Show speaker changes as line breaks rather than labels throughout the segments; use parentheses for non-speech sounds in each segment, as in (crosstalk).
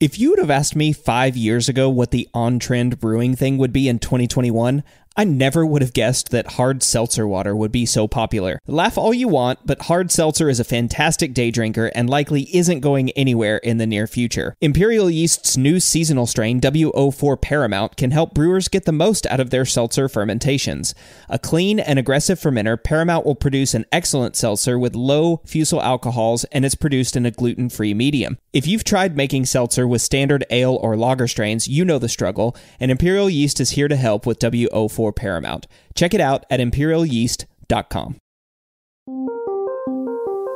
If you would have asked me five years ago what the on trend brewing thing would be in 2021, I never would have guessed that hard seltzer water would be so popular. Laugh all you want, but hard seltzer is a fantastic day drinker and likely isn't going anywhere in the near future. Imperial Yeast's new seasonal strain, WO4 Paramount, can help brewers get the most out of their seltzer fermentations. A clean and aggressive fermenter, Paramount will produce an excellent seltzer with low fusel alcohols and it's produced in a gluten free medium. If you've tried making seltzer with standard ale or lager strains, you know the struggle, and Imperial Yeast is here to help with WO4 for Paramount. Check it out at imperialyeast.com.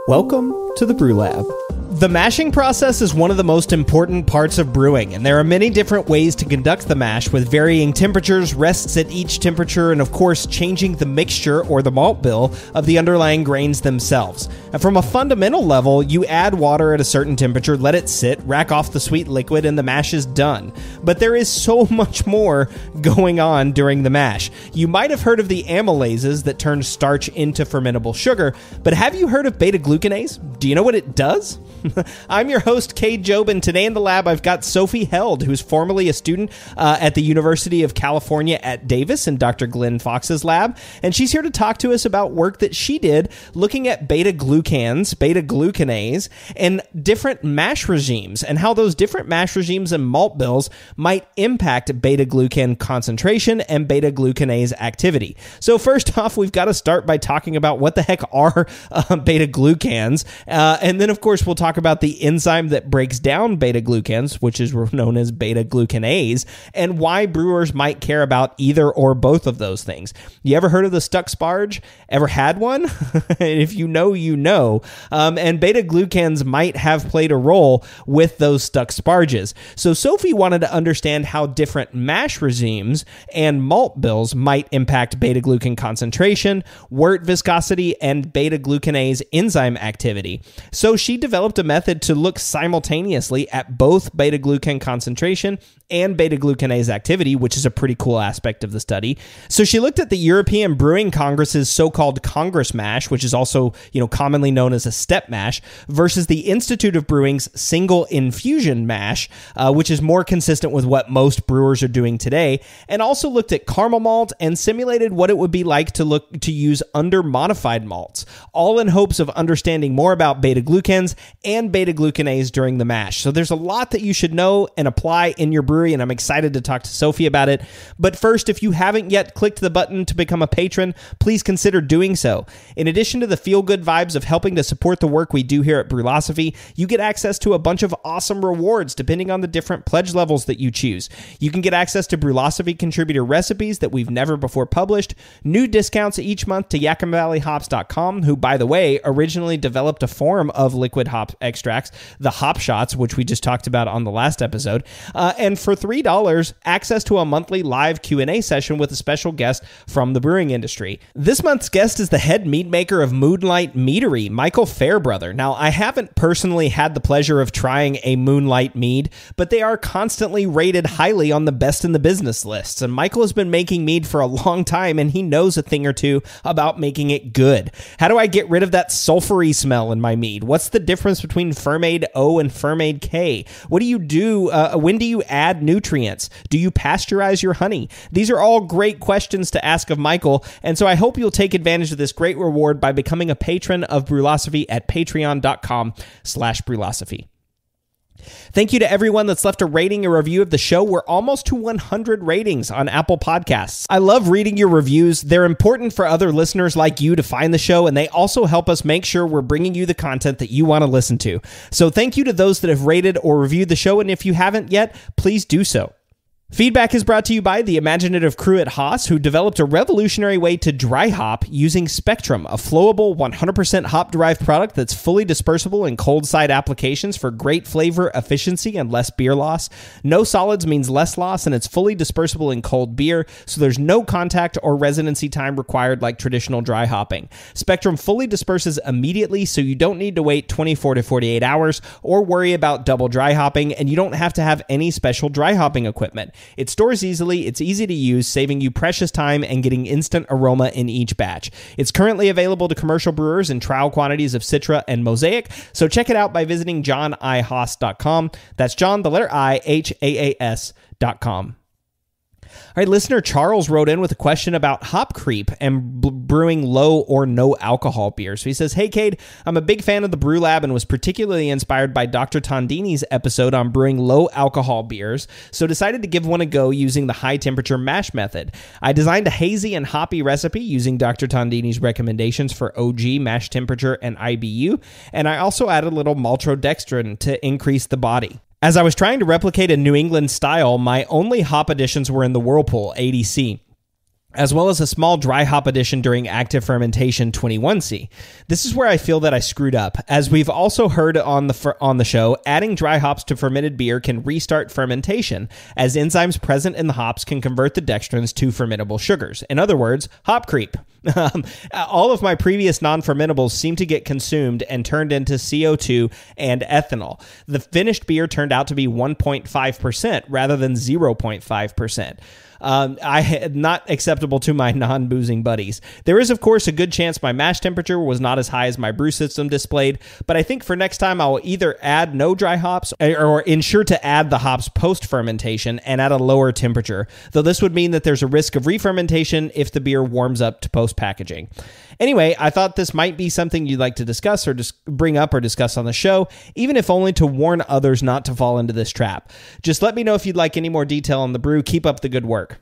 Welcome to the Brü Lab. The mashing process is one of the most important parts of brewing, and there are many different ways to conduct the mash with varying temperatures, rests at each temperature, and of course, changing the mixture or the malt bill of the underlying grains themselves. And from a fundamental level, you add water at a certain temperature, let it sit, rack off the sweet liquid, and the mash is done. But there is so (laughs) much more going on during the mash. You might have heard of the amylases that turn starch into fermentable sugar, but have you heard of beta glucanase? Do you know what it does? (laughs) I'm your host, Cade Jobe, and today in the lab I've got Sophie Held, who's formerly a student uh, at the University of California at Davis in Dr. Glen Fox's lab, and she's here to talk to us about work that she did looking at beta glucans, beta glucanase, and different mash regimes, and how those different mash regimes and malt bills might impact beta glucan concentration and beta glucanase activity. So first (laughs) off, we've got to start by talking about what the heck are uh, beta glucans, uh, and then of course we'll talk talk about the enzyme that breaks down beta glucans, which is (laughs) known as beta glucanase, and why brewers might care about either or both of those things. You ever heard of the stuck sparge? Ever had one? (laughs) if you know, you know. Um, and beta glucans might have played a role with those stuck sparges. So Sophie wanted to understand how different mash regimes and malt bills might impact beta glucan concentration, wort viscosity, and beta glucanase enzyme activity. So she developed a method to look simultaneously at both beta glucan concentration and beta glucanase activity, which is a pretty cool aspect of the study. So she looked at the European Brewing Congress's so-called Congress mash, which is also, you know, commonly known as a step mash, versus the Institute of Brewing's single infusion mash, uh, which is more consistent with what most brewers are doing today, and also looked at caramel malt and simulated what it would be like to look to use under modified malts, all in hopes of understanding more about beta glucans and beta glucanase during the mash. So there's a lot that you should know and apply in your brewery, and I'm excited to talk to Sophie about it. But first, if you haven't yet clicked the button to become a patron, please consider doing so. In addition to the feel good vibes of helping to support the work we do here at Brülosophy, you get access to a bunch of awesome rewards depending on the different pledge levels that you choose. You can get access to Brülosophy contributor recipes that we've never before published, new discounts each month to YakimaValleyHops.com, who, by the way, originally developed a form of liquid extracts, the Hop Shots, which we just talked about on the last episode, uh, and for $3, access to a monthly live Q&A session with a special guest from the brewing industry. This month's guest is the head mead maker of Moonlight Meadery, Michael Fairbrother. Now, I haven't personally had the pleasure of trying a Moonlight mead, but they are constantly rated highly on the best in the business lists. And Michael has been making mead for a long time and he knows a thing or two about making it good. How do I get rid of that sulfury smell in my mead? What's the difference between Fermaid O and Fermaid K? What do you do? Uh, when do you add nutrients? Do you pasteurize your honey? These are all great questions to ask of Michael, and so I hope you'll take advantage of this great reward by becoming a patron of Brülosophy at patreon.com slash brulosophy. Thank you to everyone that's left a rating or review of the show. We're almost to 100 ratings on Apple Podcasts. I love reading your reviews. They're important for other listeners like you to find the show, and they also help us make sure we're bringing you the content that you want to listen to. So thank you to those that have rated or reviewed the show, and if you haven't yet, please do so. Feedback is brought to you by the imaginative crew at Haas, who developed a revolutionary way to dry hop using Spectrum, a flowable 100% hop derived product that's fully dispersible in cold side applications for great flavor, efficiency, and less beer loss. No solids means less loss, and it's fully dispersible in cold beer, so there's no contact or residency time required like traditional dry hopping. Spectrum fully disperses immediately, so you don't need to wait 24 to 48 hours or worry about double dry hopping, and you don't have to have any special dry hopping equipment. It stores easily, it's easy to use, saving you precious time and getting instant aroma in each batch. It's currently available to commercial brewers in trial quantities of Citra and Mosaic, so check it out by visiting johnihaas.com. That's John, the letter I, H A A S.com. All right, listener Charles wrote in with a question about hop creep and brewing low or no alcohol beer. So he says, Hey, Cade, I'm a big fan of the Brü Lab and was particularly inspired by Dr. Tondini's episode on brewing low alcohol beers, so decided to give one a go using the high temperature mash method. I designed a hazy and hoppy recipe using Dr. Tondini's recommendations for OG, mash temperature, and IBU, and I also added a little maltodextrin to increase the body. As I was trying to replicate a New England style, my only hop additions were in the Whirlpool 80C as well as a small dry hop addition during active fermentation 21C. This is where I feel that I screwed up. As we've also heard on the on the show, adding dry hops to fermented beer can restart fermentation, as enzymes present in the hops can convert the dextrins to fermentable sugars. In other words, hop creep. Um, all of my previous non-fermentables seem to get consumed and turned into CO2 and ethanol. The finished beer turned out to be 1.5% rather than 0.5%. Um, I not acceptable to my (laughs) non boozing buddies. There is, of course, a good chance my mash temperature was not as high as my brew system displayed, but I think for next time I'll either add no dry hops or ensure to add the hops post fermentation and at a lower temperature, though this would mean that there's a risk of re fermentation if the beer warms up to post packaging. Anyway, I thought this might be something you'd like to discuss or just bring up or discuss on the show, even if only to warn others not to fall into this trap. Just let me know if you'd like any more detail on the brew. Keep up the good work.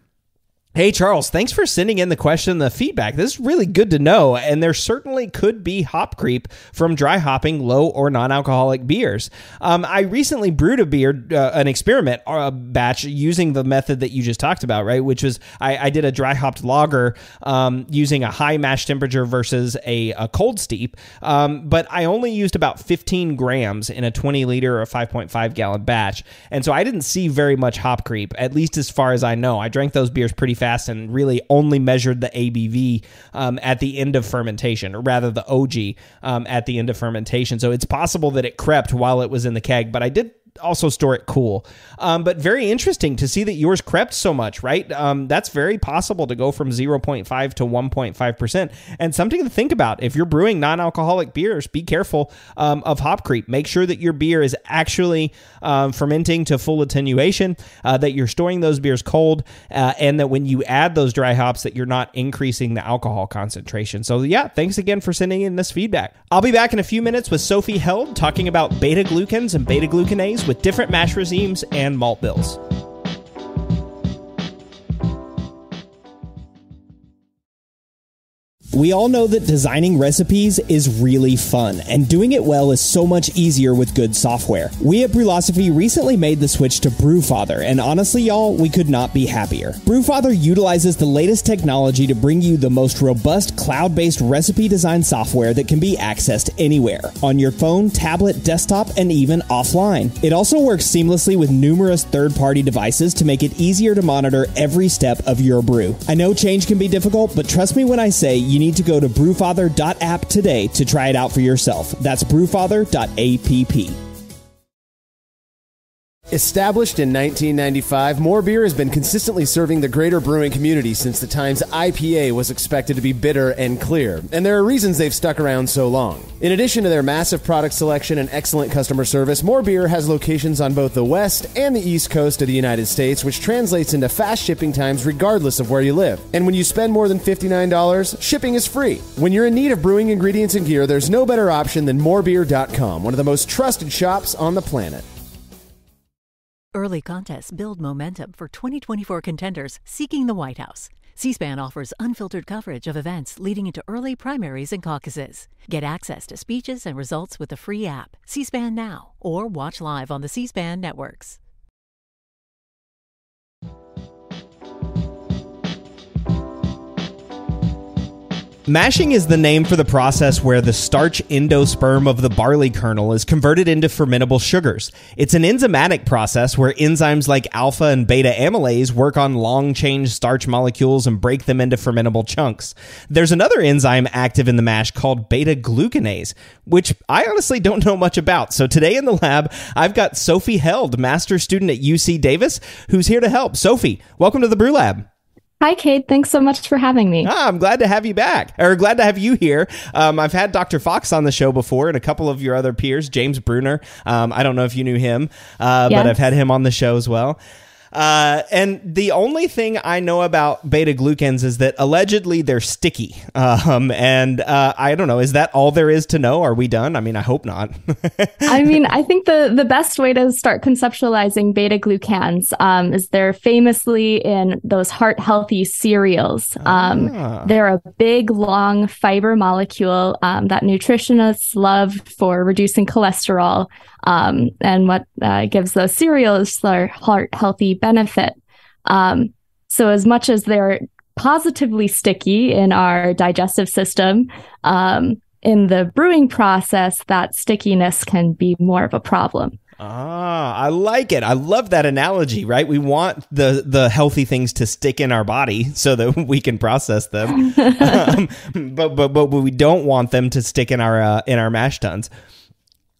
Hey, Charles, thanks for sending in the question, the feedback. This is really good to know. And there certainly could be hop creep from dry hopping low or non alcoholic beers. Um, I recently brewed a beer, uh, an experiment uh, batch using the method that you just talked about, right? Which was I, I did a dry hopped lager um, using a high mash temperature versus a, a cold steep. Um, but I only used about 15 grams in a 20 liter or 5.5 gallon batch. And so I didn't see very much hop creep, at least as far as I know. I drank those beers pretty fast and really only measured the ABV um, at the end of fermentation, or rather the OG um, at the end of fermentation. So it's possible that it crept while it was in the keg, but I did also store it cool. Um, but very interesting to see that yours crept so much, right? Um, that's very possible to go from 0.5 to 1.5%. And something to think about if you're brewing non alcoholic beers, be careful um, of hop creep. Make sure that your beer is actually um, fermenting to full attenuation, uh, that you're storing those beers cold, uh, and that when you add those dry hops, that you're not increasing the alcohol concentration. So, yeah, thanks again for sending in this feedback. I'll be back in a few minutes with Sophie Held talking about beta glucans and beta glucanase with different mash regimes and malt bills. We all know that designing recipes is really fun, and doing it well is so much easier with good software. We at Brülosophy recently made the switch to Brewfather, and honestly, y'all, we could not be happier. Brewfather utilizes the latest technology to bring you the most robust cloud based recipe design software that can be accessed anywhere on your phone, tablet, desktop, and even offline. It also works seamlessly with numerous third party devices to make it easier to monitor every step of your brew. I know change can be difficult, but trust me when I say you need to go to brewfather.app today to try it out for yourself. That's brewfather.app.
Established in 1995, More Beer has been consistently serving the greater brewing community since the times IPA was expected to be bitter and clear, and there are reasons they've stuck around so long. In addition to their massive product selection and excellent customer service, More Beer has locations on both the west and the east coast of the United States, which translates into fast shipping times regardless of where you live. And when you spend more than $59, shipping is free. When you're in need of brewing ingredients and gear, there's no better option than morebeer.com, one of the most trusted shops on the planet.
Early contests build momentum for 2024 contenders seeking the White House. C SPAN offers unfiltered coverage of events leading into early primaries and caucuses. Get access to speeches and results with the free app, C SPAN Now, or watch live on the C SPAN networks.
Mashing is the name for the process where the starch endosperm of the barley kernel is converted into fermentable sugars. It's an enzymatic process where enzymes like alpha and beta amylase work on long chain starch molecules and break them into fermentable chunks. There's another enzyme active in the mash called beta glucanase, which I honestly don't know much about. So today in the lab, I've got Sophie Held, master student at UC Davis, who's here to help. Sophie, welcome to the Brü Lab.
Hi, Cade. Thanks so much for having me.
Ah, I'm glad to have you back, or glad to have you here. Um, I've had Dr. Fox on the show before, and a couple of your other peers, James Bruner. Um, I don't know if you knew him, uh, yes. but I've had him on the show as well. Uh, and the only thing I know about beta glucans is that allegedly they're sticky. (laughs) Um, and uh, I don't know, is that all there is to know? Are we done? I mean, I hope not. (laughs)
I mean, I think the, the best way to start conceptualizing beta glucans um, is they're famously in those heart healthy cereals. Um, ah. They're a big, long fiber molecule um, that nutritionists love for reducing cholesterol. Um, and what uh, gives those cereals their heart healthy benefit. Um, so, as much as they're positively sticky in our digestive system, um, in the brewing process, that stickiness can be more of a problem.
Ah, I like it. I love that analogy, right? We want the the healthy things to stick in our body so that (laughs) we can process them. (laughs) um, but, but but we don't want them to stick in our uh, in our mash tuns.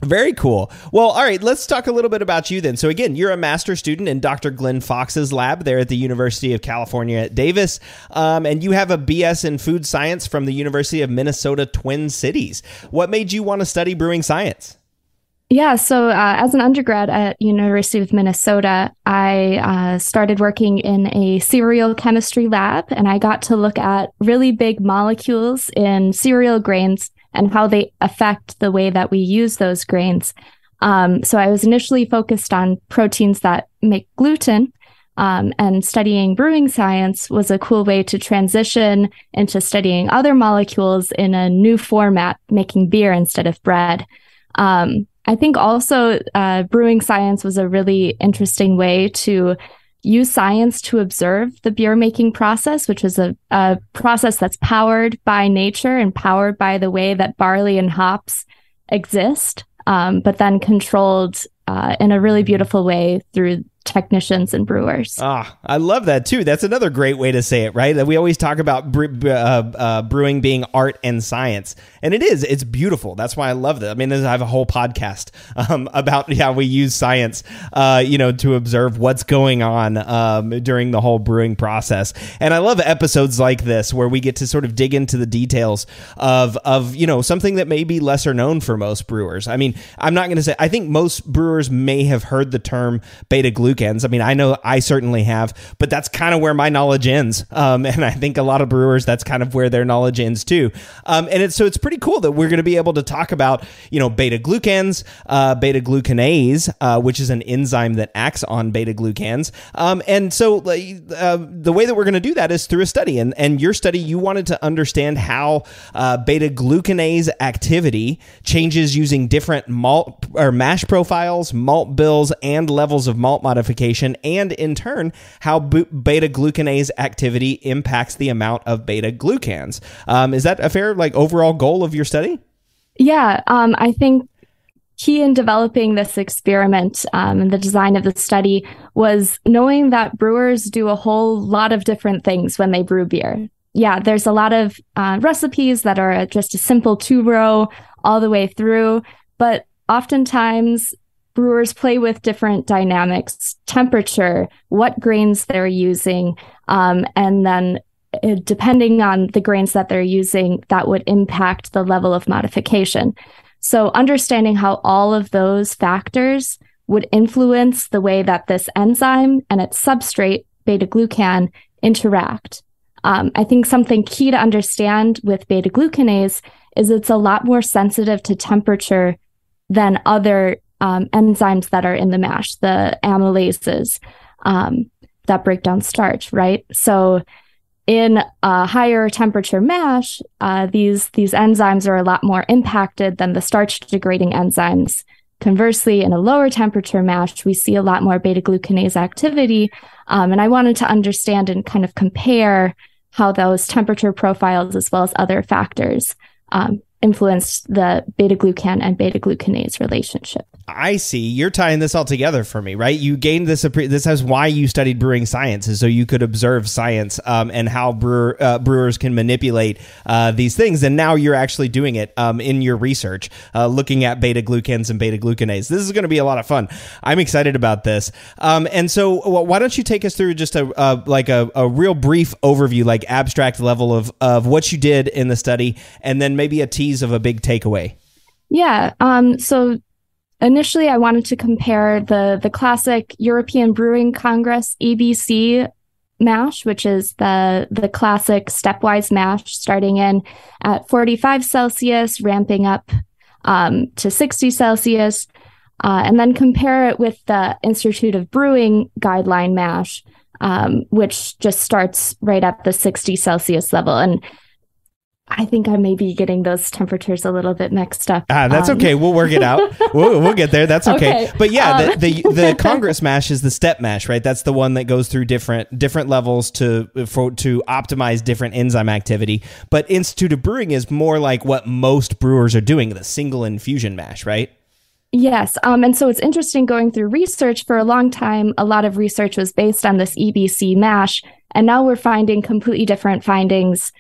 Very cool. Well, all right, let's talk a little bit about you then. So, again, you're a master student in Dr. Glen Fox's lab there at the University of California at Davis, um, and you have a BS in food science from the University of Minnesota Twin Cities. What made you want to study brewing science?
Yeah, so uh, as an undergrad at University of Minnesota, I uh, started working in a cereal chemistry lab, and I got to look at really big molecules in cereal grains and how they affect the way that we use those grains. Um, so I was initially focused on proteins that make gluten. Um, and studying brewing science was a cool way to transition into studying other molecules in a new format, making beer instead of bread. Um, I think also uh, brewing science was a really interesting way to use science to observe the beer making process, which is a, a process that's powered by nature and powered by the way that barley and hops exist, um, but then controlled uh, in a really beautiful way through technicians and brewers.
Ah, I love that too. That's another great way to say it, right? That we always talk about bre- uh, uh, brewing being art and science, and it is. It's beautiful. That's why I love that. I mean, I have a whole podcast um, about how we use science, uh, you know, to observe what's going on um, during the whole brewing process. And I love episodes like this where we get to sort of dig into the details of of you know something that may be lesser known for most brewers. I mean, I'm not going to say. I think most brewers may have heard the term beta glucan glucans. I mean, I know I certainly have, but that's kind of where my knowledge ends. Um, (laughs) and I think a lot of brewers, that's kind of where their knowledge ends too. Um, and it's so it's pretty cool that we're going to be able to talk about, you know, beta glucans, uh, beta glucanase, uh, which is an enzyme that acts on beta glucans. Um, and so uh, the way that we're going to do that is through a study. And, and your study, you wanted to understand how uh, beta glucanase activity changes using different malt or mash profiles, malt bills, and levels of malt modification modification, and in turn, how beta glucanase activity impacts the amount of beta glucans. Um, is that a fair, like, overall goal of your study?
Yeah, um, I think key in developing this experiment um, and the design of the study was knowing that brewers do a whole lot of different things when they brew beer. Yeah, there's a lot of uh, recipes that are just a simple two row all the way through, but oftentimes brewers play with different dynamics, temperature, what grains they're using, um, and then uh, depending on the grains that they're using, that would impact the level of modification. So, understanding how all of those factors would influence the way that this enzyme and its substrate, beta glucan, interact. Um, I think something key to understand with beta glucanase is it's a lot more sensitive to temperature than other um, enzymes that are in the mash, the amylases um, that break down starch, right? So in a higher temperature mash, uh, these these enzymes are a lot more impacted than the starch degrading enzymes. Conversely, in a lower temperature mash, we see a lot more beta glucanase activity. Um, and I wanted to understand and kind of compare how those temperature profiles, as well as other factors, um, influenced the beta glucan and beta glucanase relationship.
I see. You're tying this all together for me, right? You gained this. This is why you studied brewing science, so you could observe science um, and how brewer, uh, brewers can manipulate uh, these things. And now you're actually doing it um, in your research, uh, looking at beta glucans and beta glucanase. This is going to be a lot of fun. I'm excited about this. Um, and so, why don't you take us through just a, a like a, a real brief overview, like abstract level of of what you did in the study, and then maybe a tease of a big takeaway.
Yeah. Um, so initially I wanted to compare the the classic European Brewing Congress EBC mash, which is the the classic stepwise mash, starting in at 45 Celsius, ramping up um, to 60 Celsius, uh, and then compare it with the Institute of Brewing guideline mash, um, which just starts right at the 60 Celsius level. And I think I may be getting those temperatures a little bit mixed up.
Ah, that's um, okay. We'll work it out. (laughs) we'll, we'll get there. That's okay. okay. But yeah, um, the, the, the (laughs) Congress mash is the step mash, right? That's the one that goes through different different levels to for to optimize different enzyme activity. But Institute of Brewing is more like what most brewers are doing, the single infusion mash, right?
Yes. Um, and so it's interesting going through research for a long time. A lot of research was based on this EBC mash. And now we're finding completely different findings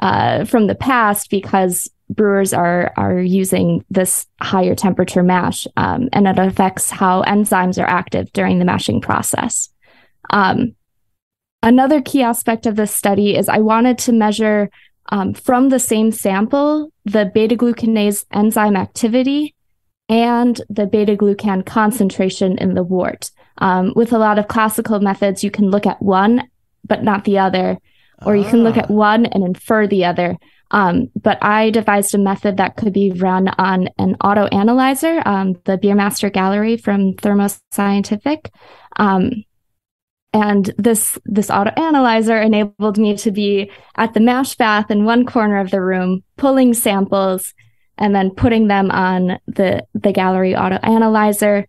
uh, from the past because brewers are are using this higher temperature mash, um, and it affects how enzymes are active during the mashing process. Um, another key aspect of this study is I wanted to measure um, from the same sample the beta glucanase enzyme activity and the beta glucan concentration in the wort. Um, with a lot of classical methods, you can look at one but not the other or you can look at ah. one and infer the other. Um, but I devised a method that could be run on an auto analyzer, um, the Beermaster Gallery from Thermo Scientific. Um, and this this auto analyzer enabled me to be at the mash bath in one corner of the room, pulling samples and then putting them on the the gallery auto analyzer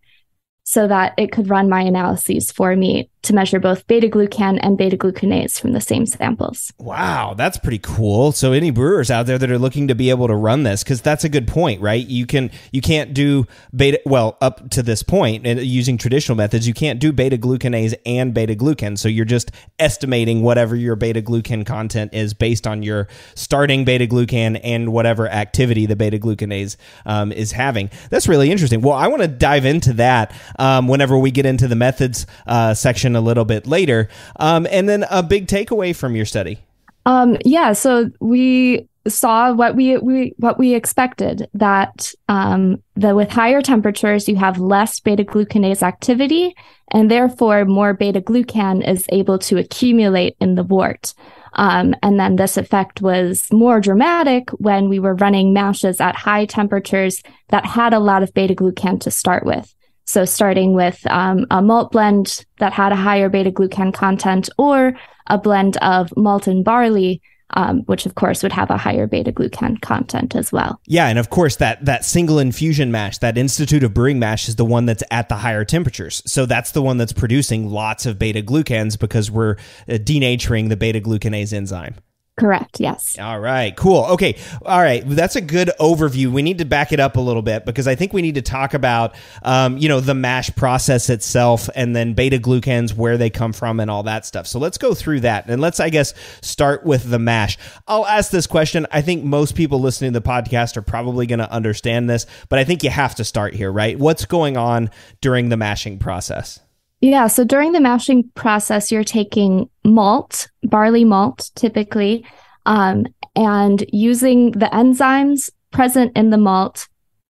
so that it could run my analyses for me to measure both beta glucan and beta glucanase from the same samples.
Wow, that's pretty cool. So any brewers out there that are looking to be able to run this cuz that's a good point, right? You can you can't do beta well up to this point and using traditional methods, you can't do beta glucanase and beta glucan. So you're just estimating whatever your beta glucan content is based on your starting beta glucan and whatever activity the beta glucanase um, is having. That's really interesting. Well, I want to dive into that um, whenever we get into the methods uh, section a little bit later. Um, and then a big takeaway from your study.
Um, yeah, so we saw what we, we what we expected that um, with higher temperatures you have less beta glucanase activity and therefore more beta glucan is able to accumulate in the wort. Um, and then this effect was more dramatic when we were running mashes at high temperatures that had a lot of beta glucan to start with. So starting with um, a malt blend that had a higher beta glucan content or a blend of malt and barley um, which of course would have a higher beta glucan content as well.
Yeah, and of course that that single infusion mash, that Institute of Brewing mash, is the one that's at the higher temperatures. So that's the one that's producing lots of beta glucans because we're uh, denaturing the beta glucanase enzyme.
Correct. Yes.
All right. Cool. Okay. All right. That's a good overview. We need to back it up a little bit because I think we need to talk about, um, you know, the mash process itself and then beta glucans, where they come from, and all that stuff. So let's go through that and let's, I guess, start with the mash. I'll ask this question. I think most people listening to the podcast are probably going to understand this, but I think you have to start here, right? What's going on during the mashing process?
Yeah. So during the mashing process, you're taking malt, barley malt typically, um, and using the enzymes present in the malt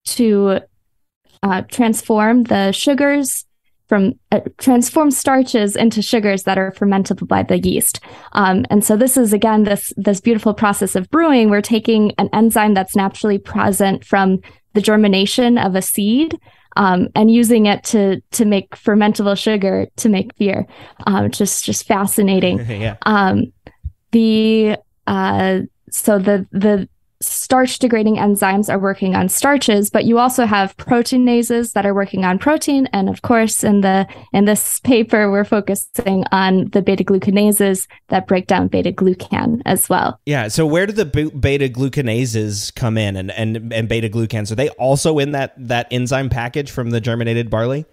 to uh, transform the sugars from uh, transform starches into sugars that are fermentable by the yeast. Um, and so this is again this this beautiful process of brewing. We're taking an enzyme that's naturally present from the germination of a seed um, and using it to to make fermentable sugar to make beer. Um, just just fascinating. (laughs)
yeah.
Um, the uh, so the the starch degrading enzymes are working on starches, but you also have proteinases that are working on protein. And of course, in the in this (laughs) paper, we're focusing on the beta glucanases that break down beta glucan as well.
Yeah. So where do the beta glucanases come in, and and and beta glucans? Are they also in that that enzyme package from the germinated barley?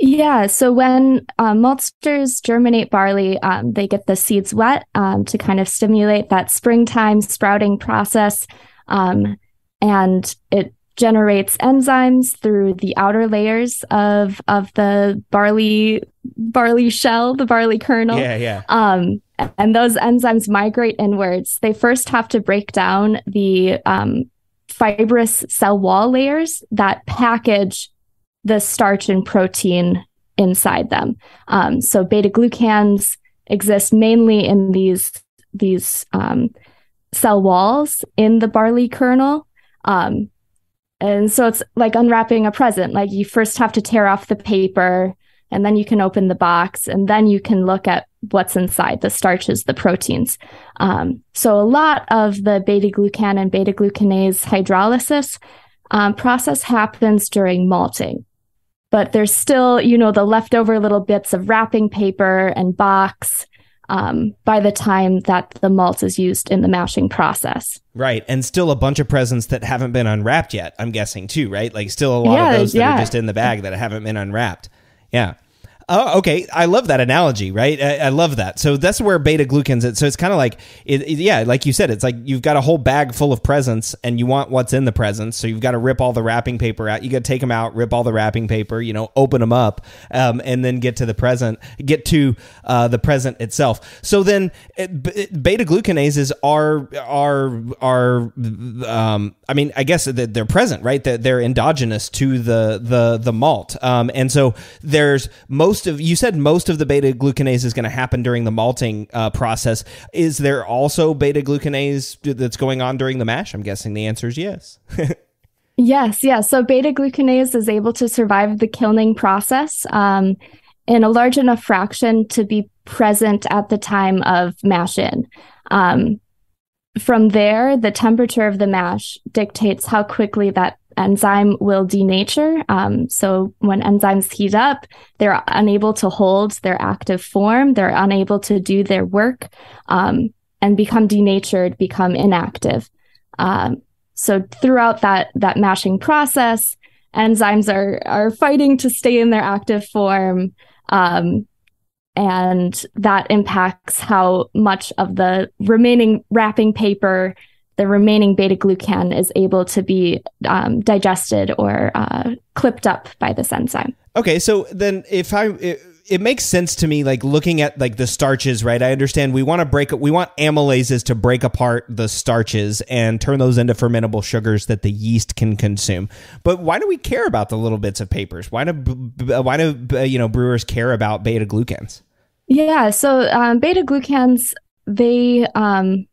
Yeah, so when um, maltsters germinate barley, um, they get the seeds wet um, to kind of stimulate that springtime sprouting process. Um, and it generates enzymes through the outer layers of of the barley barley shell, the barley kernel.
Yeah, yeah.
Um, and those enzymes migrate inwards. They first have to break down the um, fibrous cell wall layers that package the starch and protein inside them. Um, so beta glucans exist mainly in these these um, cell walls in the barley kernel. Um, and so it's like unwrapping a present. Like you first have to tear off the paper and then you can open the box and then you can look at what's inside the starches, the proteins. Um, so a lot of the beta glucan and beta glucanase hydrolysis um, process happens during malting. But there's still, you know, the leftover little bits of wrapping paper and box um, by the time that the malt is used in the mashing process.
Right. And still a bunch of presents that haven't been unwrapped yet, I'm guessing, too, right? Like, still a lot yeah, of those that yeah. are just in the bag that haven't been unwrapped. Yeah. Oh, okay. I love that analogy, right? I, I love that. So that's where beta glucans. So it's kind of like, it, it, yeah, like you said, it's like you've got a whole bag full of presents, and you want what's in the presents. So you've got to rip all the wrapping paper out. You got to take them out, rip all the wrapping paper, you know, open them up, um, and then get to the present, get to uh, the present itself. So then, beta glucanases are are are, um, I mean, I guess they're present, right? They're, they're endogenous to the the the malt, um, and so there's most most of you said most of the beta glucanase is going to happen during the malting uh, process. Is there also beta glucanase that's going on during the mash? I'm guessing the answer is yes. (laughs)
yes, yes. So beta glucanase is able to survive the kilning process um, in a large enough fraction to be present at the time of mash in. Um, from there, the temperature of the mash dictates how quickly that enzyme will denature. Um, so when enzymes heat up, they're unable to hold their active form, they're unable to do their work um, and become denatured, become inactive. Um, so throughout that that mashing process, enzymes are are fighting to stay in their active form. Um, and that impacts how much of the remaining wrapping paper the remaining beta glucan is able to be um, digested or uh, clipped up by this enzyme.
Okay, so then if I it, it, makes sense to me, like looking at like the starches, right? I understand we want to break we want amylases to break apart the starches and turn those into fermentable sugars that the yeast can consume. But why do we care about the little bits of papers? Why do why do you know brewers care about beta glucans?
Yeah, so um, beta glucans they um,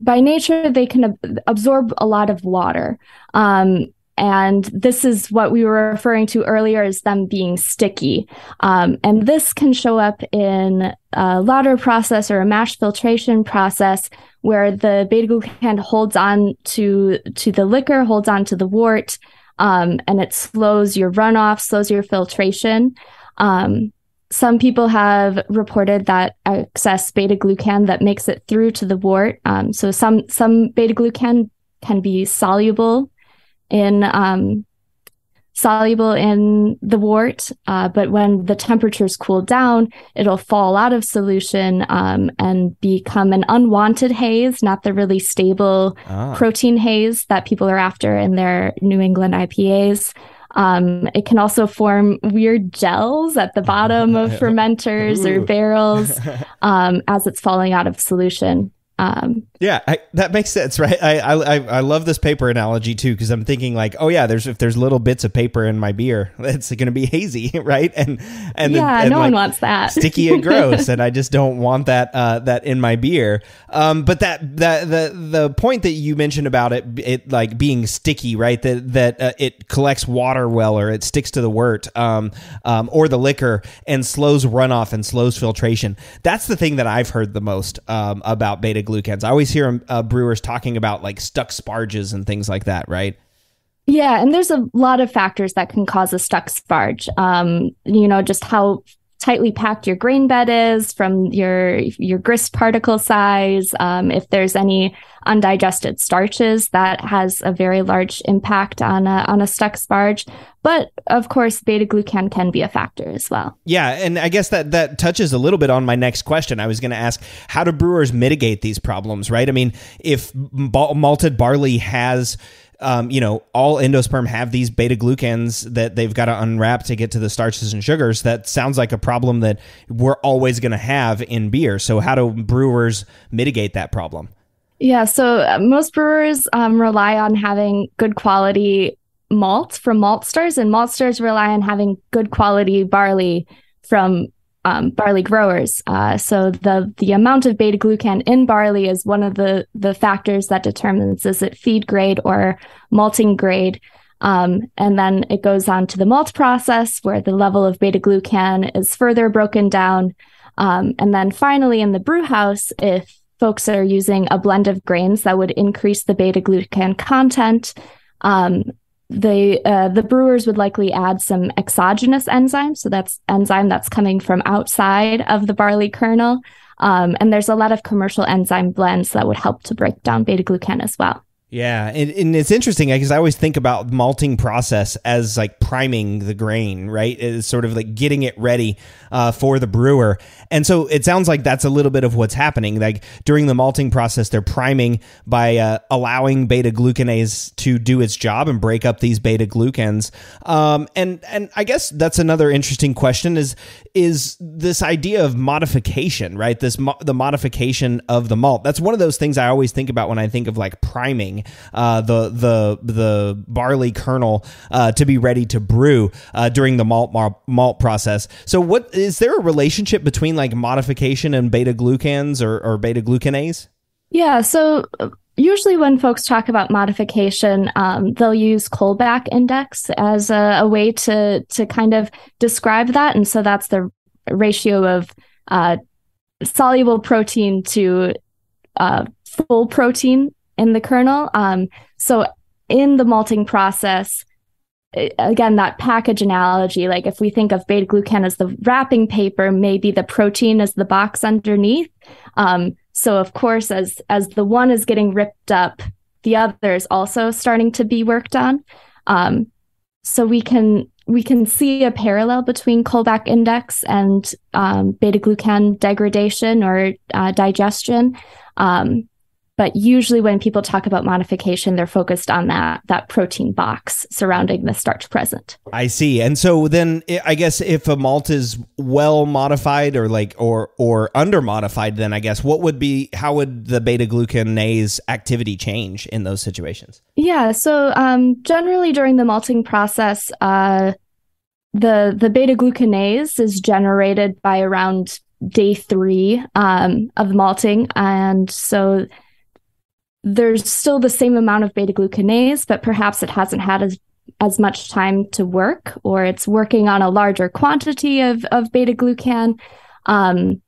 by nature they can ab- absorb a lot of water. Um, and this is what we were referring to earlier as them being sticky. Um, and this can show up in a lauter process or a mash filtration process where the beta glucan holds on to to the liquor holds on to the wort um, and it slows your runoff slows your filtration. Um, some people have reported that excess beta glucan that makes it through to the wort. Um, so some some beta glucan can be soluble in um, soluble in the wort, uh, but when the temperatures cool down, it'll fall out of solution um, and become an unwanted haze, not the really stable ah. protein haze that people are after in their New England IPAs. Um, it can also form weird gels at the bottom of (laughs) fermenters or barrels (laughs) um, as it's falling out of solution. Um,
yeah, I, that makes sense, right? I I I love this paper analogy too because I'm thinking like, oh yeah, there's if there's little bits of paper in my beer, (laughs) it's going to be hazy, (laughs) right? And and
yeah,
and
no
like,
one wants that,
sticky and gross, and I just don't want that uh, that in my beer. Um, but that that the the point that you mentioned about it, it like being sticky, right? That that uh, it collects water well or it sticks to the wort, um, um, or the liquor and slows runoff and slows filtration. That's the thing that I've heard the most um, about beta glucans? I always hear uh, brewers talking about like stuck sparges and things like that, right?
Yeah, and there's a lot of factors that can cause a stuck sparge. Um, you know, just how tightly packed your grain bed is from your your grist particle size. Um, if there's any undigested starches that has a very large impact on a, on a stuck sparge. But of course beta glucan can be a factor as well.
Yeah and i guess that that touches a little bit on my next question. I was going to ask how do brewers mitigate these problems right? I mean if malted barley has um, you know, all endosperm have these beta glucans that they've got to unwrap to get to the starches and sugars. That sounds like a problem that we're always going to have in beer. So, how do brewers mitigate that problem?
Yeah, so uh, most brewers um, rely on having good quality malt from maltsters, and maltsters rely on having good quality barley from um, barley growers. Uh, so the the amount of beta glucan in barley is one of the the factors that determines is it feed grade or malting grade. Um, and then it goes on to the malt process where the level of beta glucan is further broken down. Um, and then finally in the brew house, if folks are using a blend of grains that would increase the beta glucan content, um, the uh, the brewers would likely add some exogenous enzyme, so that's enzyme that's coming from outside of the barley kernel. Um, and there's a lot of commercial enzyme blends that would help to break down beta glucan as well.
Yeah, and, and it's interesting because I always think about malting process as like priming the grain, right? It's sort of like getting it ready uh, for the brewer. And so it sounds like that's a little bit of what's happening. Like during the malting process, they're priming by uh, allowing beta glucanase to do its job and break up these beta glucans. Um, and and I guess that's another interesting question is is this idea of modification, right? This mo- the modification of the malt. That's one of those things I always think about when I think of like priming uh, the the the barley kernel uh, to be ready to brew uh, during the malt malt process. So, what is there a relationship between like modification and beta glucans or, or beta glucanase?
Yeah, so usually when folks talk about modification, um, they'll use Kolbach index as a, a, way to to kind of describe that, and so that's the ratio of uh, soluble protein to uh, full protein in the kernel. Um, so in the malting process, again that package analogy like if we think of beta glucan as the wrapping paper maybe the protein is the box underneath um, so of course, as as the one is getting ripped up, the other is also starting to be worked on. Um, so we can we can see a parallel between Kolbach index and um, beta glucan degradation or uh, digestion. Um, but usually when people talk about modification they're focused on that that protein box surrounding the starch present.
I see. And so then i guess if a malt is well modified or like or or under modified then i guess what would be how would the beta glucanase activity change in those situations?
Yeah. So um, generally during the malting process uh, the the beta glucanase is generated by around day three um, of malting. And so there's still the same amount of beta glucanase, but perhaps it hasn't had as as much time to work, or it's working on a larger quantity of of beta glucan. Um,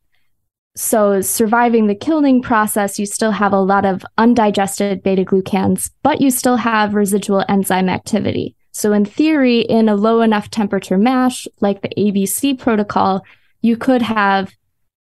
so, surviving the kilning process, you still have a lot of undigested beta glucans, but you still have residual enzyme activity. So, in theory, in a low enough temperature mash like the EBC protocol, you could have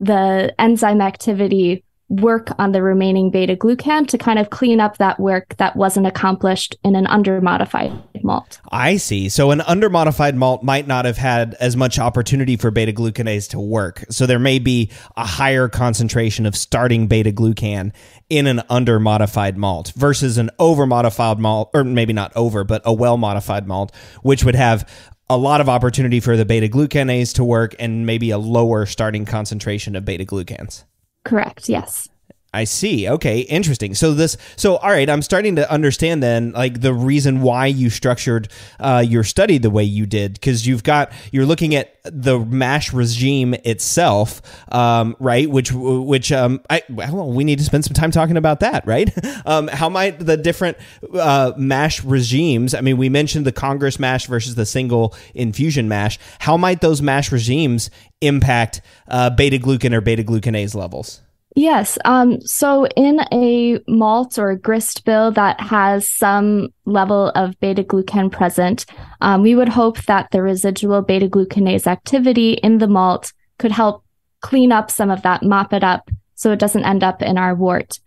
the enzyme activity work on the remaining beta glucan to kind of clean up that work that wasn't accomplished in an under-modified malt.
I see. So an under-modified malt might not have had as much opportunity for beta glucanase to work. So there may be a higher concentration of starting beta glucan in an under-modified malt versus an over-modified malt or maybe not over, but a well-modified malt which would have a lot of opportunity for the beta glucanase to work and maybe a lower starting concentration of beta glucans.
Correct. Yes.
I see. Okay, interesting. So this, so all right, I'm starting to understand then, like the reason why you structured uh, your study the way you did, because you've got you're looking at the mash regime itself, um, right? Which which um, I well, we need to spend some time talking about that, right? (laughs) um, how might the different uh, mash regimes? I mean, we mentioned the Congress mash versus the single infusion mash. How might those mash regimes impact uh, beta glucan or beta glucanase levels?
Yes. Um, so in a malt or a grist bill that has some level of beta glucan present, um, we would hope that the residual beta glucanase activity in the malt could help clean up some of that, mop it up so it doesn't end up in our wort.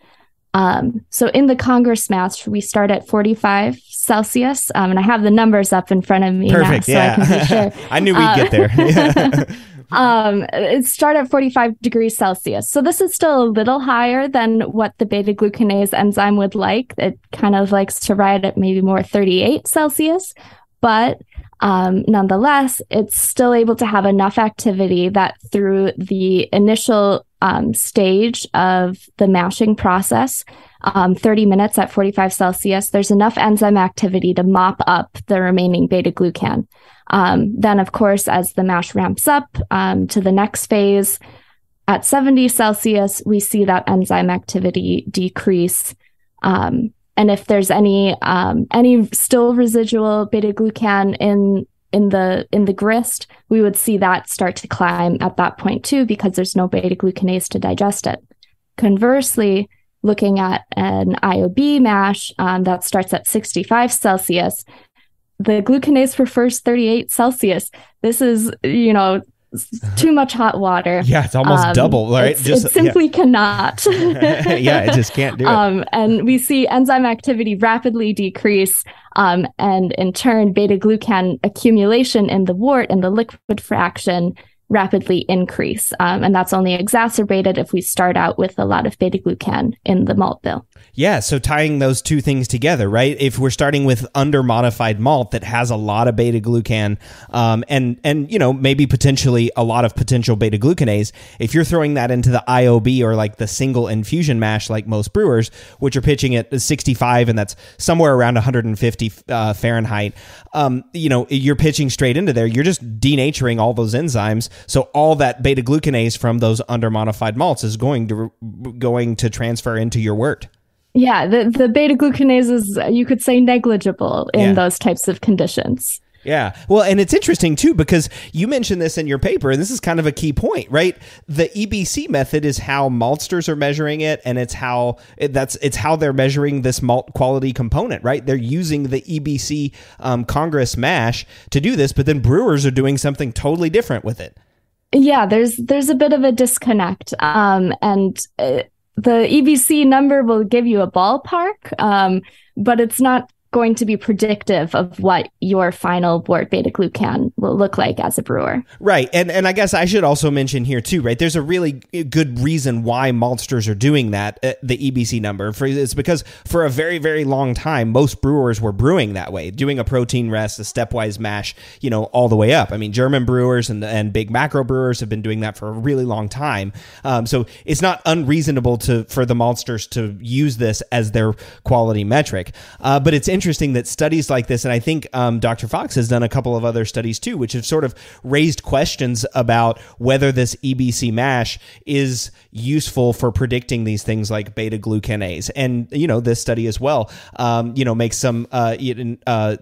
Um, so in the Congress mash, we start at 45 Celsius, um, and I have the numbers up in front of me
Perfect,
now,
yeah.
so I can be sure. (laughs)
I knew we'd
Uh,
get there. (laughs) (laughs)
um, it start at 45 degrees Celsius. So this is still a little higher than what the beta glucanase enzyme would like. It kind of likes to ride at maybe more 38 Celsius, but um, nonetheless, it's still able to have enough activity that through the initial um, stage of the mashing process, um, 30 minutes at 45 Celsius, there's enough enzyme activity to mop up the remaining beta glucan. Um, then, of course, as the mash ramps up um, to the next phase, at 70 Celsius, we see that enzyme activity decrease. Um, and if there's any um, any still residual beta glucan in in the in the grist, we would see that start to climb at that point too, because there's no beta glucanase to digest it. Conversely, looking at an IOB mash um, that starts at 65 Celsius, the glucanase prefers 38 Celsius. This is, you know, too much hot water. (laughs)
yeah, it's almost
Um,
double, right?
it's- it simply cannot.
yeah. (laughs) (laughs) yeah, it just can't do it.
Um, and we see enzyme activity rapidly decrease, um, and in turn, beta glucan accumulation in the wort and the liquid fraction rapidly increase. Um, and that's only exacerbated if we start out with a lot of beta glucan in the malt bill.
Yeah, so tying those two things together, right? If we're starting with under modified malt that has a lot of beta glucan, um, and and you know maybe potentially a lot of potential beta glucanase, if you're throwing that into the IOB or like the single infusion mash, like most brewers, which are pitching at 65 and that's somewhere around 150 uh, Fahrenheit, um, you know you're pitching straight into there. You're just denaturing all those enzymes, so all that beta glucanase from those under modified malts is going to going to transfer into your wort.
Yeah, the, the beta glucanase is, you could say, negligible in
Yeah.
those types of conditions.
Yeah. Well, and it's interesting too because you mentioned this in your paper, and this is kind of a key point, right? The EBC method is how maltsters are measuring it, and it's how it, that's it's how they're measuring this malt quality component, right? They're using the EBC um, Congress mash to do this, but then brewers are doing something totally different with it.
Yeah, there's there's a bit of a disconnect, um, and uh, the EBC number will give you a ballpark, um, but it's not going to be predictive of what your final wort beta glucan will look like as a brewer.
Right. And and I guess I should also mention here too, right? There's a really good reason why maltsters are doing that, uh, the EBC number. For it's because for a very very long time most brewers were brewing that way, doing a protein rest, a stepwise mash, you know, all the way up. I mean, German brewers and and big macro brewers have been doing that for a really long time. Um, so it's not unreasonable to for the maltsters to use this as their quality metric. Uh, but it's interesting that studies like this, and I think um, Dr. Fox has done a couple of other studies too, which have sort of raised questions about whether this EBC mash is useful for predicting these things like beta glucanase. And you know, this study as well, um, you know, makes some, uh, you- uh,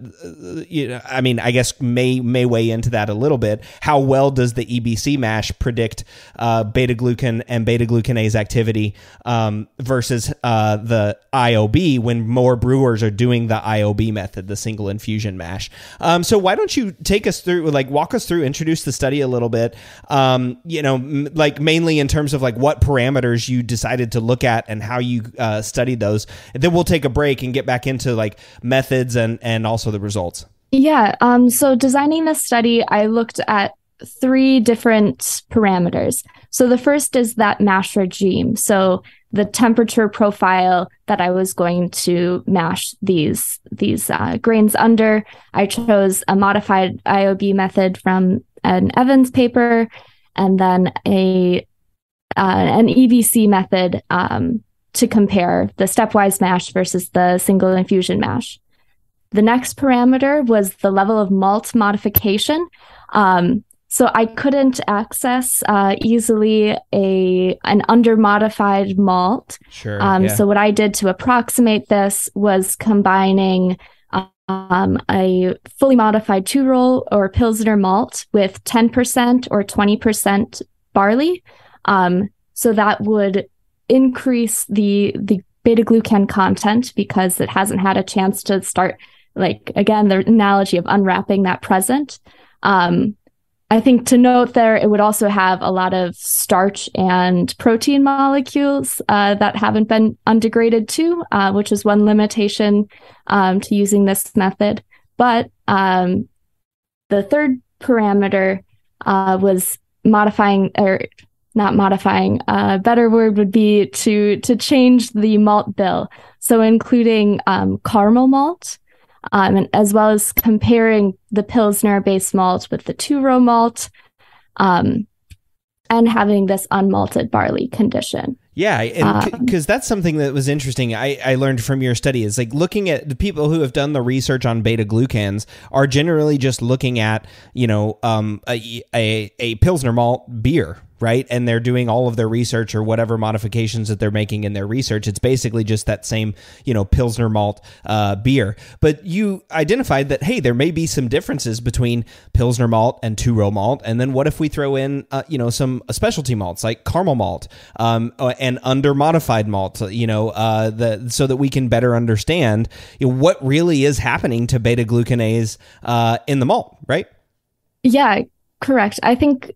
you know, I mean, I guess may may weigh into that a little bit. How well does the EBC mash predict uh, beta glucan and beta glucanase activity um, versus uh, the IOB when more brewers are doing the IOB method, the single infusion mash. Um, so why don't you take us through, like, walk us through, introduce the study a little bit. Um, you know, m- like mainly in terms of like what parameters you decided to look at and how you uh, studied those. And then we'll take a break and get back into like methods and and also the results.
Yeah. Um, so designing this study, I looked at three different parameters. So the first is that mash regime. So the temperature profile that I was going to mash these these uh, grains under. I chose a modified IOB method from an Evans paper, and then a uh, an EBC method um, to compare the stepwise mash versus the single infusion mash. The next parameter was the level of malt modification. Um, so I couldn't access uh, easily a an undermodified malt.
Sure.
Um, So what I did to approximate this was combining um, a fully modified two row or pilsner malt with 10% or 20% barley. Um, so that would increase the the beta glucan content because it hasn't had a chance to start like again the analogy of unwrapping that present um, I think to note there, it would also have a lot of starch and protein molecules uh, that haven't been undegraded too, uh, which is one limitation um, to using this method. But um, the third parameter uh, was modifying or not modifying. A better word would be to to change the malt bill, so including um, caramel malt um, and as well as comparing the Pilsner based malt with the two row malt um, and having this unmalted barley condition.
Yeah, because um, that's something that was interesting. I, I learned from your study is like looking at the people who have done the research on beta glucans are generally just looking at you know um, a, a, a pilsner malt beer, right? And they're doing all of their research or whatever modifications that they're making in their research. It's basically just that same, you know, Pilsner malt uh, beer. But you identified that, hey, there may be some differences between Pilsner malt and two row malt. And then what if we throw in, uh, you know, some specialty malts like caramel malt um, uh, and under modified malt, you know, uh, the, so that we can better understand you know, what really is happening to beta glucanase uh, in the malt, right?
Yeah, correct. I think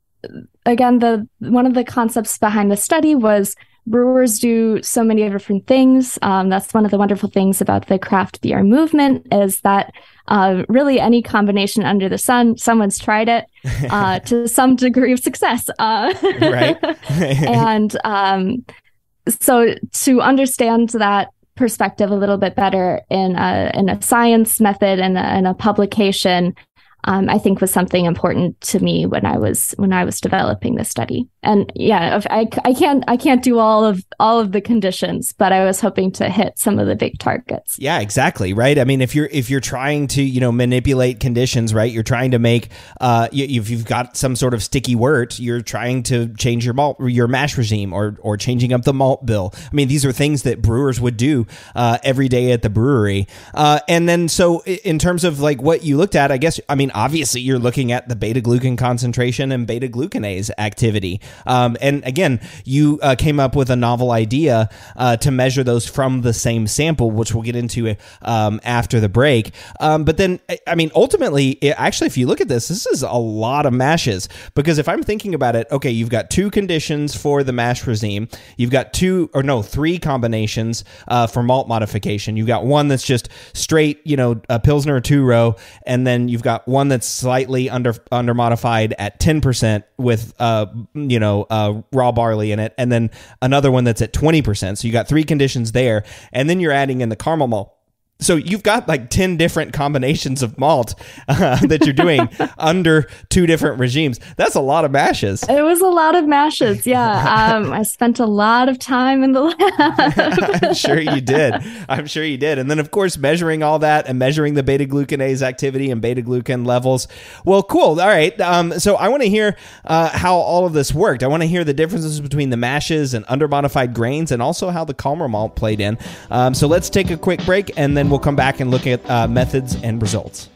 again, the one of the concepts behind the study was brewers do so many different things. Um, that's one of the wonderful things about the craft beer movement is that uh, really any combination under the sun, someone's tried it (laughs) uh, to some degree of success. Uh, right. (laughs) (laughs) and um, so to understand that perspective a little bit better in a, in a science method and a, in a publication um, I think was something important to me when I was when I was developing the study. And yeah, I, I can't I can't do all of all of the conditions, but I was hoping to hit some of the big targets.
Yeah, exactly. Right. I mean, if you're if you're trying to you know manipulate conditions, right? You're trying to make uh, you, if you've got some sort of sticky wort, you're trying to change your malt your mash regime or or changing up the malt bill. I mean, these are things that brewers would do uh, every day at the brewery. Uh, and then so in terms of like what you looked at, I guess I mean obviously you're looking at the beta glucan concentration and beta glucanase activity. Um, and again, you uh, came up with a novel idea uh, to measure those from the same sample, which we'll get into um, after the break. Um, but then, I mean, ultimately, it, actually, if you look at this, this is a lot of mashes because if I'm thinking about it, okay, you've got two conditions for the mash regime, you've got two or no, three combinations uh, for malt modification. You've got one that's just straight, you know, a Pilsner or two row, and then you've got one that's slightly under under modified at 10% with uh you know uh raw barley in it and then another one that's at 20%. So you got three conditions there and then you're adding in the caramel malt so you've got like 10 different combinations of malt (laughs) uh, that you're doing (laughs) under two different regimes. That's a lot of mashes.
It was a lot of mashes yeah. Um, i spent a lot of time in the lab. (laughs)
I'm sure you did. I'm sure you did. And then of course measuring all that and measuring the beta glucanase activity and beta glucan levels. Well cool. All right. Um, so i want to hear uh, how all of this worked. I want to hear the differences between the mashes and under modified grains and also how the caramel malt played in. Um, so let's take a quick break and then we'll come back and look at uh, methods and results.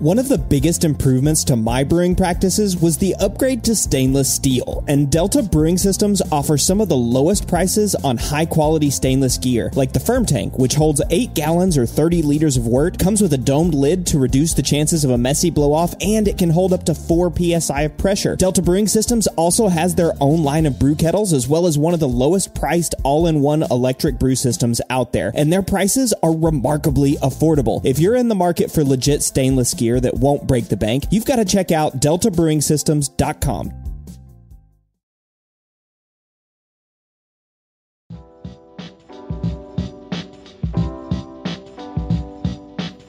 One of the biggest improvements to my brewing practices was the upgrade to stainless steel, and Delta Brewing Systems offers some of the lowest prices on high quality stainless gear, like the FermTank, which holds 8 gallons or 30 liters of wort, comes with a domed lid to reduce the chances of a messy blow off, and it can hold up to 4 psi of pressure. Delta Brewing Systems also has their own line of brew kettles, as well as one of the lowest priced all in one electric brew systems out there, and their prices are remarkably affordable. If you're in the market for legit stainless gear, that won't break the bank, you've got to check out deltabrewingsystems.com.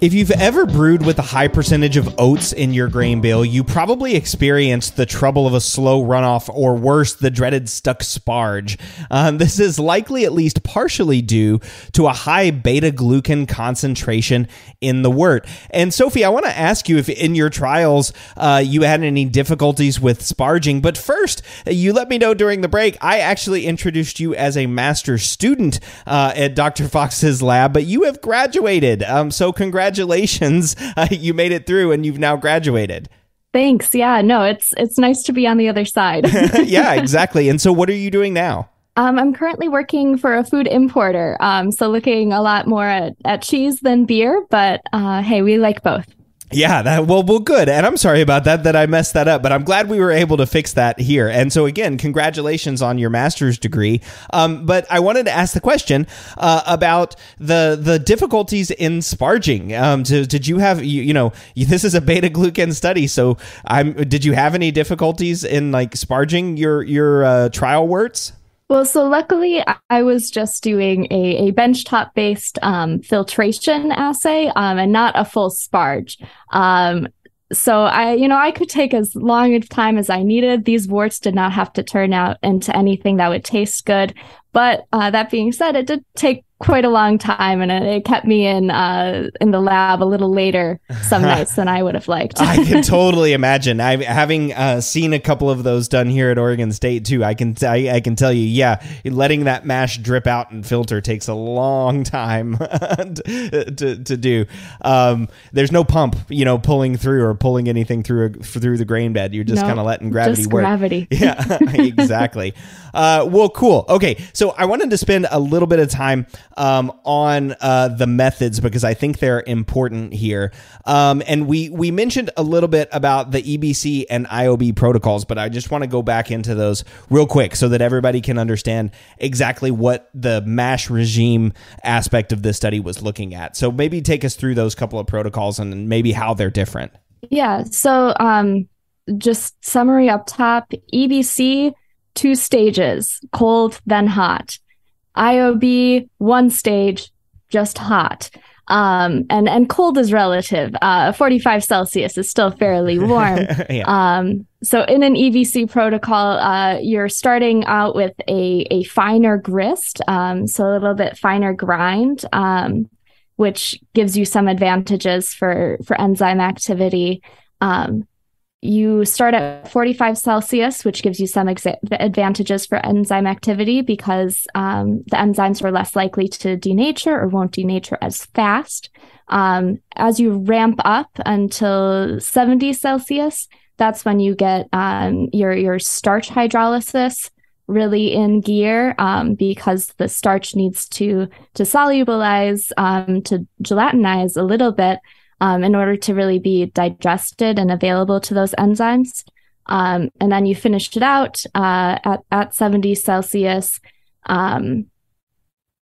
If you've ever brewed with a high percentage of oats in your grain bill, you probably experienced the trouble of a slow runoff or worse, the dreaded stuck sparge. Um, this is likely at least partially due to a high beta glucan concentration in the wort. And Sophie, I want to ask you if in your trials uh, you had any difficulties with sparging. But first, you let me know during the break, I actually introduced you as a master student uh, at Dr. Fox's lab, but you have graduated. Um, so congratulations congratulations, (laughs) uh, you made it through and you've now graduated.
Thanks. Yeah, no, it's it's nice to be on the other side. (laughs) (laughs)
yeah, exactly. And so, what are you doing now?
Um, I'm currently working for a food importer, um, so looking a lot more at, at cheese than beer. But uh, hey, we like both.
Yeah, that well, well, good. And I'm sorry about that that I messed that up, but I'm glad we were able to fix that here. And so again, congratulations on your master's degree. Um, but I wanted to ask the question uh, about the the difficulties in sparging. Um, to, did you have you, you know this is a beta glucan study, so I'm did you have any difficulties in like sparging your your uh, trial worts?
Well, so luckily I was just doing a, a benchtop based um, filtration assay um, and not a full sparge. Um, so I, you know, I could take as long of time as I needed. These worts did not have to turn out into anything that would taste good. But uh, that being said, it did take quite a long time, and it, kept me in uh, in the lab a little later some (laughs) nights than I would have liked.
I can (laughs) totally imagine. I having uh, seen a couple of those done here at Oregon State too. I can I, I can tell you, yeah, letting that mash drip out and filter takes a long time to, (laughs) to, to do. Um, there's no pump, you know, pulling through or pulling anything through through the grain bed. You're just no, kind of letting gravity
just
work.
Gravity.
Yeah, exactly. Uh, well, cool. Okay, so I wanted to spend a little bit of time um, on uh, the methods because I think they're important here. Um, and we we mentioned a little bit about the EBC and IOB protocols, but I just want to go back into those real quick so that everybody can understand exactly what the MASH regime aspect of this study was looking at. So maybe take us through those couple of protocols and maybe how they're different.
Yeah. So um, just summary up top: EBC two stages, cold then hot. IOB, one stage, just hot. Um, and and cold is relative. Uh, 45 Celsius is still fairly (laughs) warm. (laughs) yeah. um, so in an EBC protocol, uh, you're starting out with a a finer grist, um, so a little bit finer grind, um, which gives you some advantages for for enzyme activity. You start at 45 Celsius, which gives you some exa- advantages for enzyme activity because um, the enzymes are less likely to denature or won't denature as fast. Um, as you ramp up until 70 Celsius, that's when you get um, your your starch hydrolysis really in gear um, because the starch needs to to solubilize um, to gelatinize a little bit um, in order to really be digested and available to those enzymes. Um, and then you finish it out uh, at, at 70 Celsius um,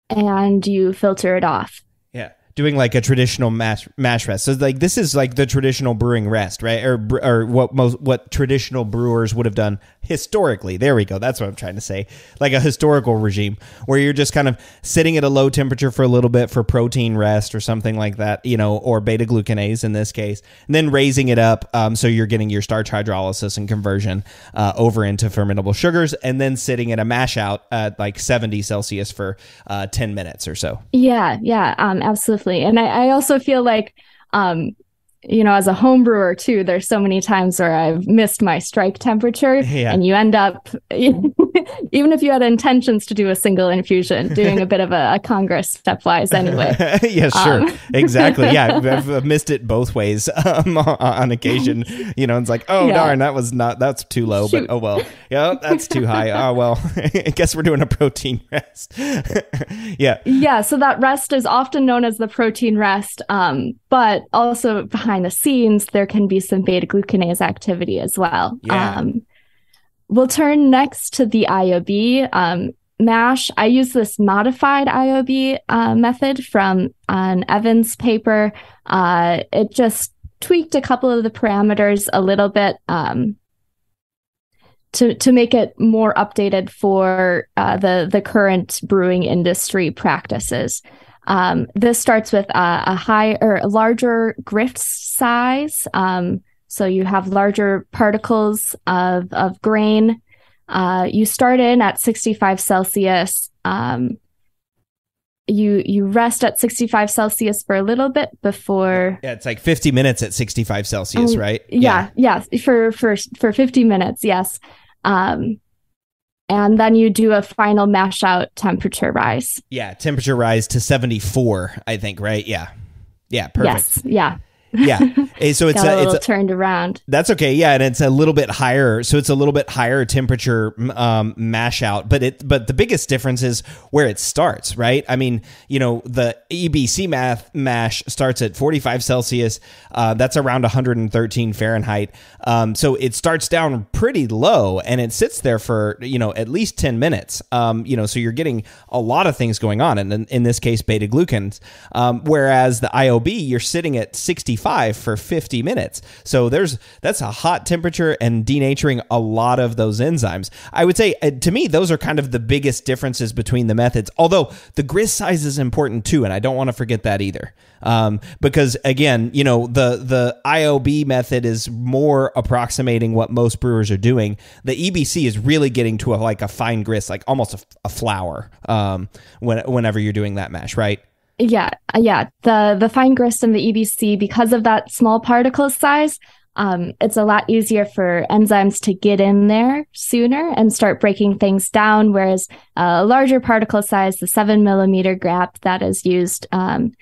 and you filter it off Yeah,
doing like a traditional mash mash rest. So like this is like the traditional brewing rest, right? Or or what most what traditional brewers would have done historically. There we go. That's what I'm trying to say. Like a historical regime where you're just kind of sitting at a low temperature for a little bit for protein rest or something like that, you know, or beta glucanase in this case, and then raising it up um, so you're getting your starch hydrolysis and conversion uh, over into fermentable sugars, and then sitting at a mash out at like 70 Celsius for uh, 10 minutes or so.
Yeah, yeah, um, absolutely and I, I also feel like um, you know, as a home brewer too, there's so many times where I've missed my strike temperature yeah. and you end up, (laughs) even if you had intentions to do a single infusion, (laughs) doing a bit of a, a congress stepwise anyway. (laughs)
yeah, sure. Um. exactly. Yeah. I've, missed it both ways um, on occasion. You know, it's like, oh, yeah. darn, that was not, that's too low, Shoot. but oh, well. Yeah, that's too high. Oh, well, I guess we're doing a protein rest. yeah.
Yeah. So that rest is often known as the protein rest, um, but also behind behind the scenes, there can be some beta glucanase activity as well. Yeah. Um, we'll turn next to the IOB. Um, MASH, I use this modified IOB uh, method from an Evans paper. Uh, it just tweaked a couple of the parameters a little bit um, to to make it more updated for uh, the the current brewing industry practices. Um, this starts with a, a high or a larger grist size. Um, so you have larger particles of, of grain. Uh, you start in at 65 Celsius. Um, you you rest at 65 Celsius for a little bit before.
Yeah, it's like 50 minutes at 65 Celsius, um, right?
Yeah, yeah, yeah, for for for 50 minutes, yes. Um, and then you do a final mash out temperature rise.
Yeah, temperature rise to 74, I think, right? Yeah. Yeah, perfect.
Yes, yeah.
yeah. (laughs) So it's
got a,
a,
little
it's a,
turned around.
That's okay. Yeah, and it's a little bit higher, so it's a little bit higher temperature um, mash out. But it, but the biggest difference is where it starts, right? I mean, you know, the EBC math mash starts at 45 Celsius. Uh, that's around 113 Fahrenheit. Um, so it starts down pretty low, and it sits there for you know at least 10 minutes. Um, you know, so you're getting a lot of things going on, and in, in this case, beta glucans. Um, whereas the IOB, you're sitting at 65 for 50 minutes. So there's that's a hot temperature and denaturing a lot of those enzymes. I would say uh, to me those are kind of the biggest differences between the methods. Although the grist size is important too, and I don't want to forget that either. Um, because again, you know the the IOB method is more approximating what most brewers are doing. The EBC is really getting to a, like a fine grist, like almost a, a flour. Um, when whenever you're doing that mash, right?
Yeah, uh, yeah. The the fine grist and the EBC, because of that small particle size, um, it's a lot easier for enzymes to get in there sooner and start breaking things down. Whereas a larger particle size, the seven millimeter grap that is used um,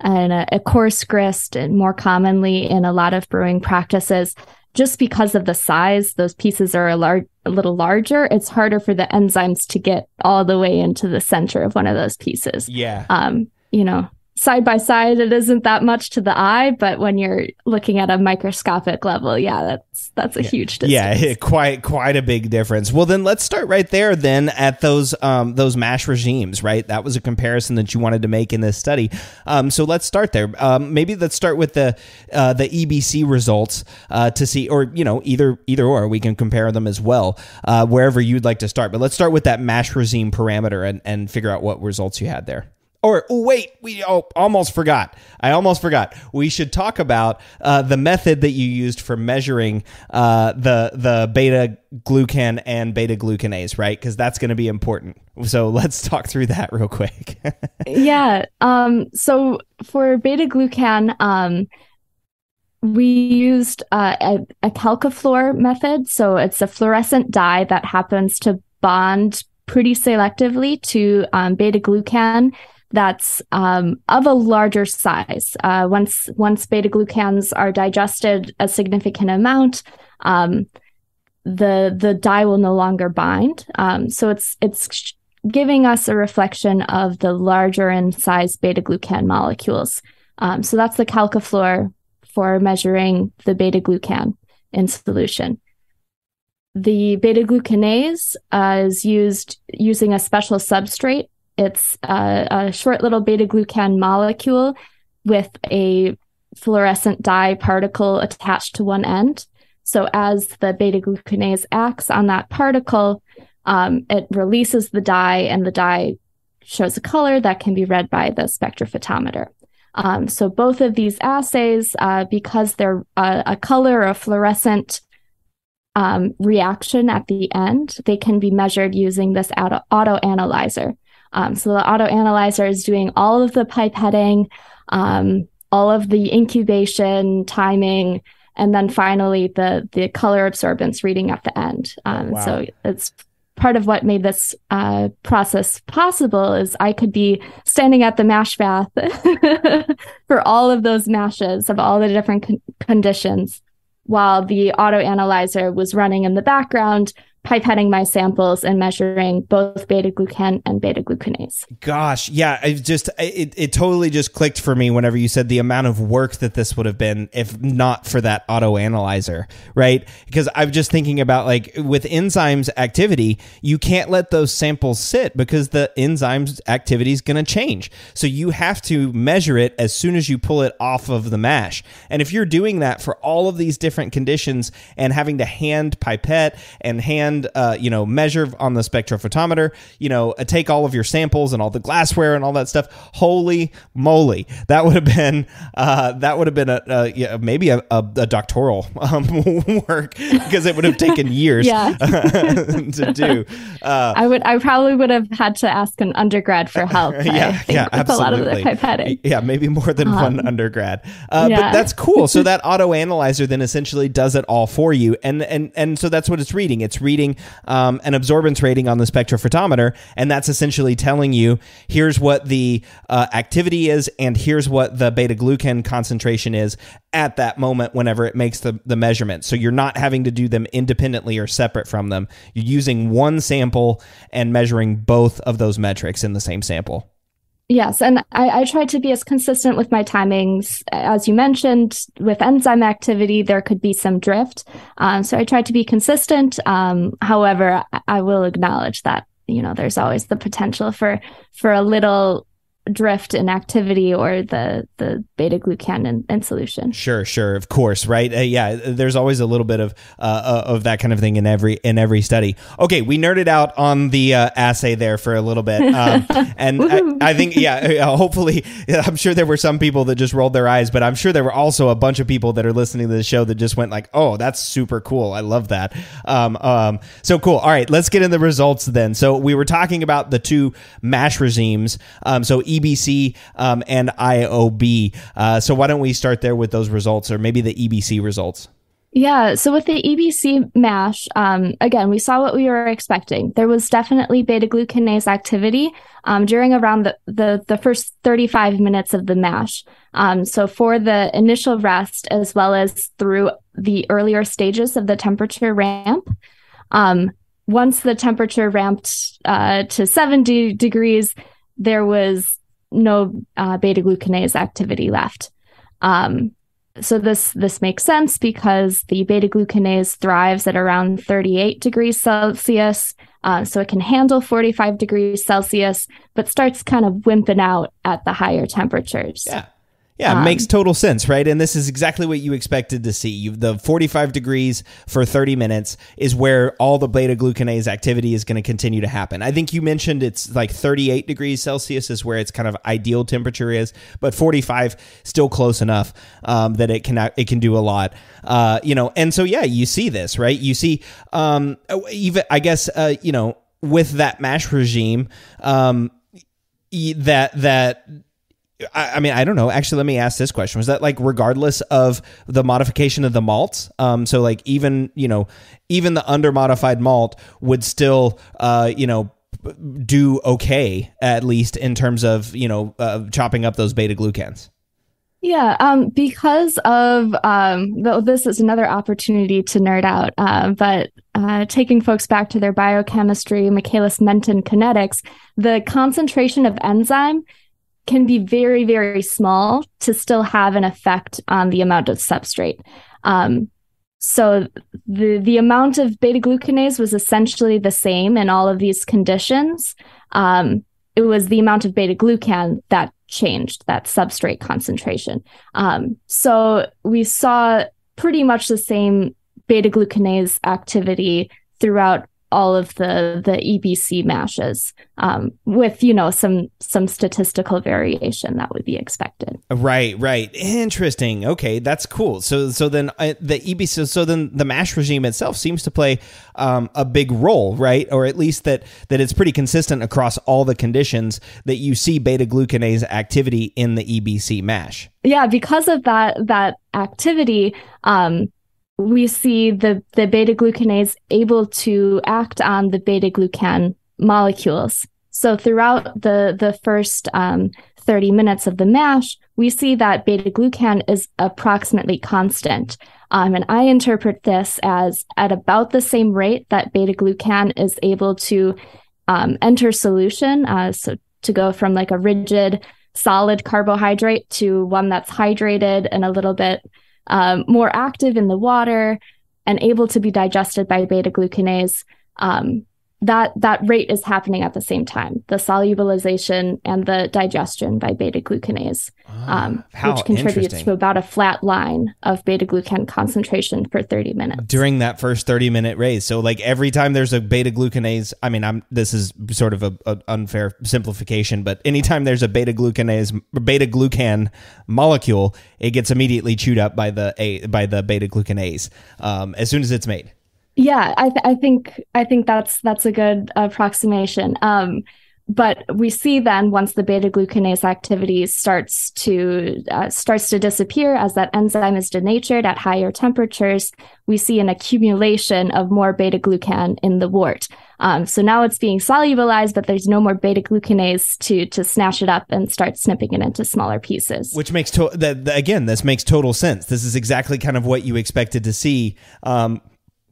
and a, a coarse grist, and more commonly in a lot of brewing practices, just because of the size, those pieces are a, lar- a little larger. It's harder for the enzymes to get all the way into the center of one of those pieces.
Yeah.
Um, you know, side by side, it isn't that much to the eye, but when you're looking at a microscopic level, yeah, that's that's a
yeah.
huge (laughs) distance.
Yeah, quite quite a big difference. Well, then let's start right there. Then at those um, those mash regimes, right? That was a comparison that you wanted to make in this study. Um, so let's start there. Um, maybe let's start with the uh, the EBC results uh, to see, or you know, either either or we can compare them as well uh, wherever you'd like to start. But let's start with that mash regime parameter and and figure out what results you had there. Or oh, wait, we oh, almost forgot. I almost forgot. We should talk about uh, the method that you used for measuring uh, the the beta glucan and beta glucanase, right? Because that's going to be important. So (laughs) let's talk through that real quick. (laughs)
yeah. Um, so for beta glucan, um, we used uh, a, a Calcofluor method. So it's a fluorescent dye that happens to bond pretty selectively to um, beta glucan that's um, of a larger size. Uh, once once beta glucans are digested a significant amount, um, the the dye will no longer bind. Um, so it's it's giving us a reflection of the larger in size beta glucan molecules. Um, so that's the Calcofluor for measuring the beta glucan in solution. The beta glucanase uh, is used using a special substrate it's a, a short little beta glucan molecule with a fluorescent dye particle attached to one end. So as the beta glucanase acts on that particle, um, it releases the dye, and the dye shows a color that can be read by the spectrophotometer. Um, so both of these assays, uh, because they're a, a, color or a fluorescent um, reaction at the end, they can be measured using this auto, auto analyzer. Um, so the auto analyzer is doing all of the pipetting, um, all of the incubation, timing, and then finally the the color absorbance reading at the end. Um, wow. So it's part of what made this uh, process possible is I could be standing at the mash bath (laughs) for all of those mashes of all the different con- conditions while the auto analyzer was running in the background pipetting my samples and measuring both beta glucan and beta glucanase.
Gosh, yeah, it just it, it totally just clicked for me whenever you said the amount of work that this would have been if not for that auto analyzer, right? Because I'm just thinking about like with enzymes activity, you can't let those samples sit because the enzymes activity is going to change. So you have to measure it as soon as you pull it off of the mash. And if you're doing that for all of these different conditions and having to hand pipette and hand and uh, you know measure on the spectrophotometer you know uh, take all of your samples and all the glassware and all that stuff. Holy moly. That would have been uh, that would have been a, a yeah, maybe a, a, a doctoral um, (laughs) work because it would have taken (laughs) years (laughs) to do
uh, I would I probably would have had to ask an undergrad for help
yeah yeah absolutely. a lot of the pipetting. Yeah maybe more than um, one undergrad. Uh, yeah. but that's cool. So that auto analyzer then essentially does it all for you. And and and so that's what it's reading. It's reading reading um, an absorbance rating on the spectrophotometer, and that's essentially telling you here's what the uh, activity is, and here's what the beta glucan concentration is at that moment whenever it makes the, the measurement. So you're not having to do them independently or separate from them. You're using one sample and measuring both of those metrics in the same sample.
Yes, and I, I try to be as consistent with my timings. As you mentioned, with enzyme activity, there could be some drift. Um, so I try to be consistent. Um, however, I, I will acknowledge that you know there's always the potential for for a little drift in activity or the the beta glucan in, in solution.
Sure, sure, of course, right? Uh, yeah, there's always a little bit of uh, uh, of that kind of thing in every in every study. Okay, we nerded out on the uh, assay there for a little bit, um, (laughs) and I, I, think yeah, (laughs) hopefully, (laughs) I'm sure there were some people that just rolled their eyes, but I'm sure there were also a bunch of people that are listening to the show that just went like, "Oh, that's super cool! I love that." Um, um, so cool. All right, let's get in the results then. So we were talking about the two mash regimes. Um, so EBC um, and IOB. Uh, so why don't we start there with those results, or maybe the EBC results?
Yeah, so with the EBC MASH, um, again, we saw what we were expecting. There was definitely beta glucanase activity um, during around the, the, the, first 35 minutes of the MASH. Um, so for the initial rest, as well as through the earlier stages of the temperature ramp, um, once the temperature ramped uh, to 70 degrees, there was no uh, beta glucanase activity left. Um, so this this makes sense because the beta glucanase thrives at around 38 degrees Celsius, uh, so it can handle 45 degrees Celsius, but starts kind of wimping out at the higher temperatures.
Yeah. Yeah, um, makes total sense, right? And this is exactly what you expected to see. You, the 45 degrees for 30 minutes is where all the beta glucanase activity is going to continue to happen. I think you mentioned it's like 38 degrees Celsius is where its kind of ideal temperature is, but 45 still close enough um, that it can it can do a lot. Uh, you know, and so yeah, you see this, right? You see, um, even I guess uh, you know with that mash regime, um, that that I, I, mean, I don't know. Actually, let me ask this question: Was that like regardless of the modification of the malts? Um, so like even you know, even the under modified malt would still uh, you know do okay at least in terms of you know uh, chopping up those beta glucans.
Yeah, um, because of um, this is another opportunity to nerd out, uh, but uh, taking folks back to their biochemistry, Michaelis Menten kinetics, the concentration of enzyme can be very, very small to still have an effect on the amount of substrate. Um, so the the amount of beta glucanase was essentially the same in all of these conditions. Um, it was the amount of beta glucan that changed that substrate concentration. Um, so we saw pretty much the same beta glucanase activity throughout all of the the EBC mashes um, with you know some some statistical variation that would be expected.
Right, right. Interesting. Okay, that's cool. So so then uh, the EBC so then the mash regime itself seems to play um, a big role, right? Or at least that that it's pretty consistent across all the conditions that you see beta glucanase activity in the EBC mash.
Yeah, because of that that activity. Um, we see the, the beta glucanase able to act on the beta glucan molecules. So throughout the, the first um, 30 minutes of the MASH, we see that beta glucan is approximately constant. Um, and I interpret this as at about the same rate that beta glucan is able to um, enter solution. Uh, so to go from like a rigid solid carbohydrate to one that's hydrated and a little bit um, more active in the water and able to be digested by beta glucanase. Um, that that rate is happening at the same time the solubilization and the digestion by beta glucanase ah, um, which contributes to about a flat line of beta glucan concentration for 30 minutes.
During that first 30 minute raise. So like every time there's a beta glucanase i mean i'm this is sort of a, a unfair simplification but anytime there's a beta glucanase beta glucan molecule it gets immediately chewed up by the a by the beta glucanase um, as soon as it's made
yeah, I, th- I think I think that's that's a good approximation. Um, but we see then once the beta glucanase activity starts to uh, starts to disappear as that enzyme is denatured at higher temperatures, we see an accumulation of more beta glucan in the wort. Um, so now it's being solubilized, but there's no more beta glucanase to to snatch it up and start snipping it into smaller pieces.
Which makes to- again, this makes total sense. This is exactly kind of what you expected to see. Um,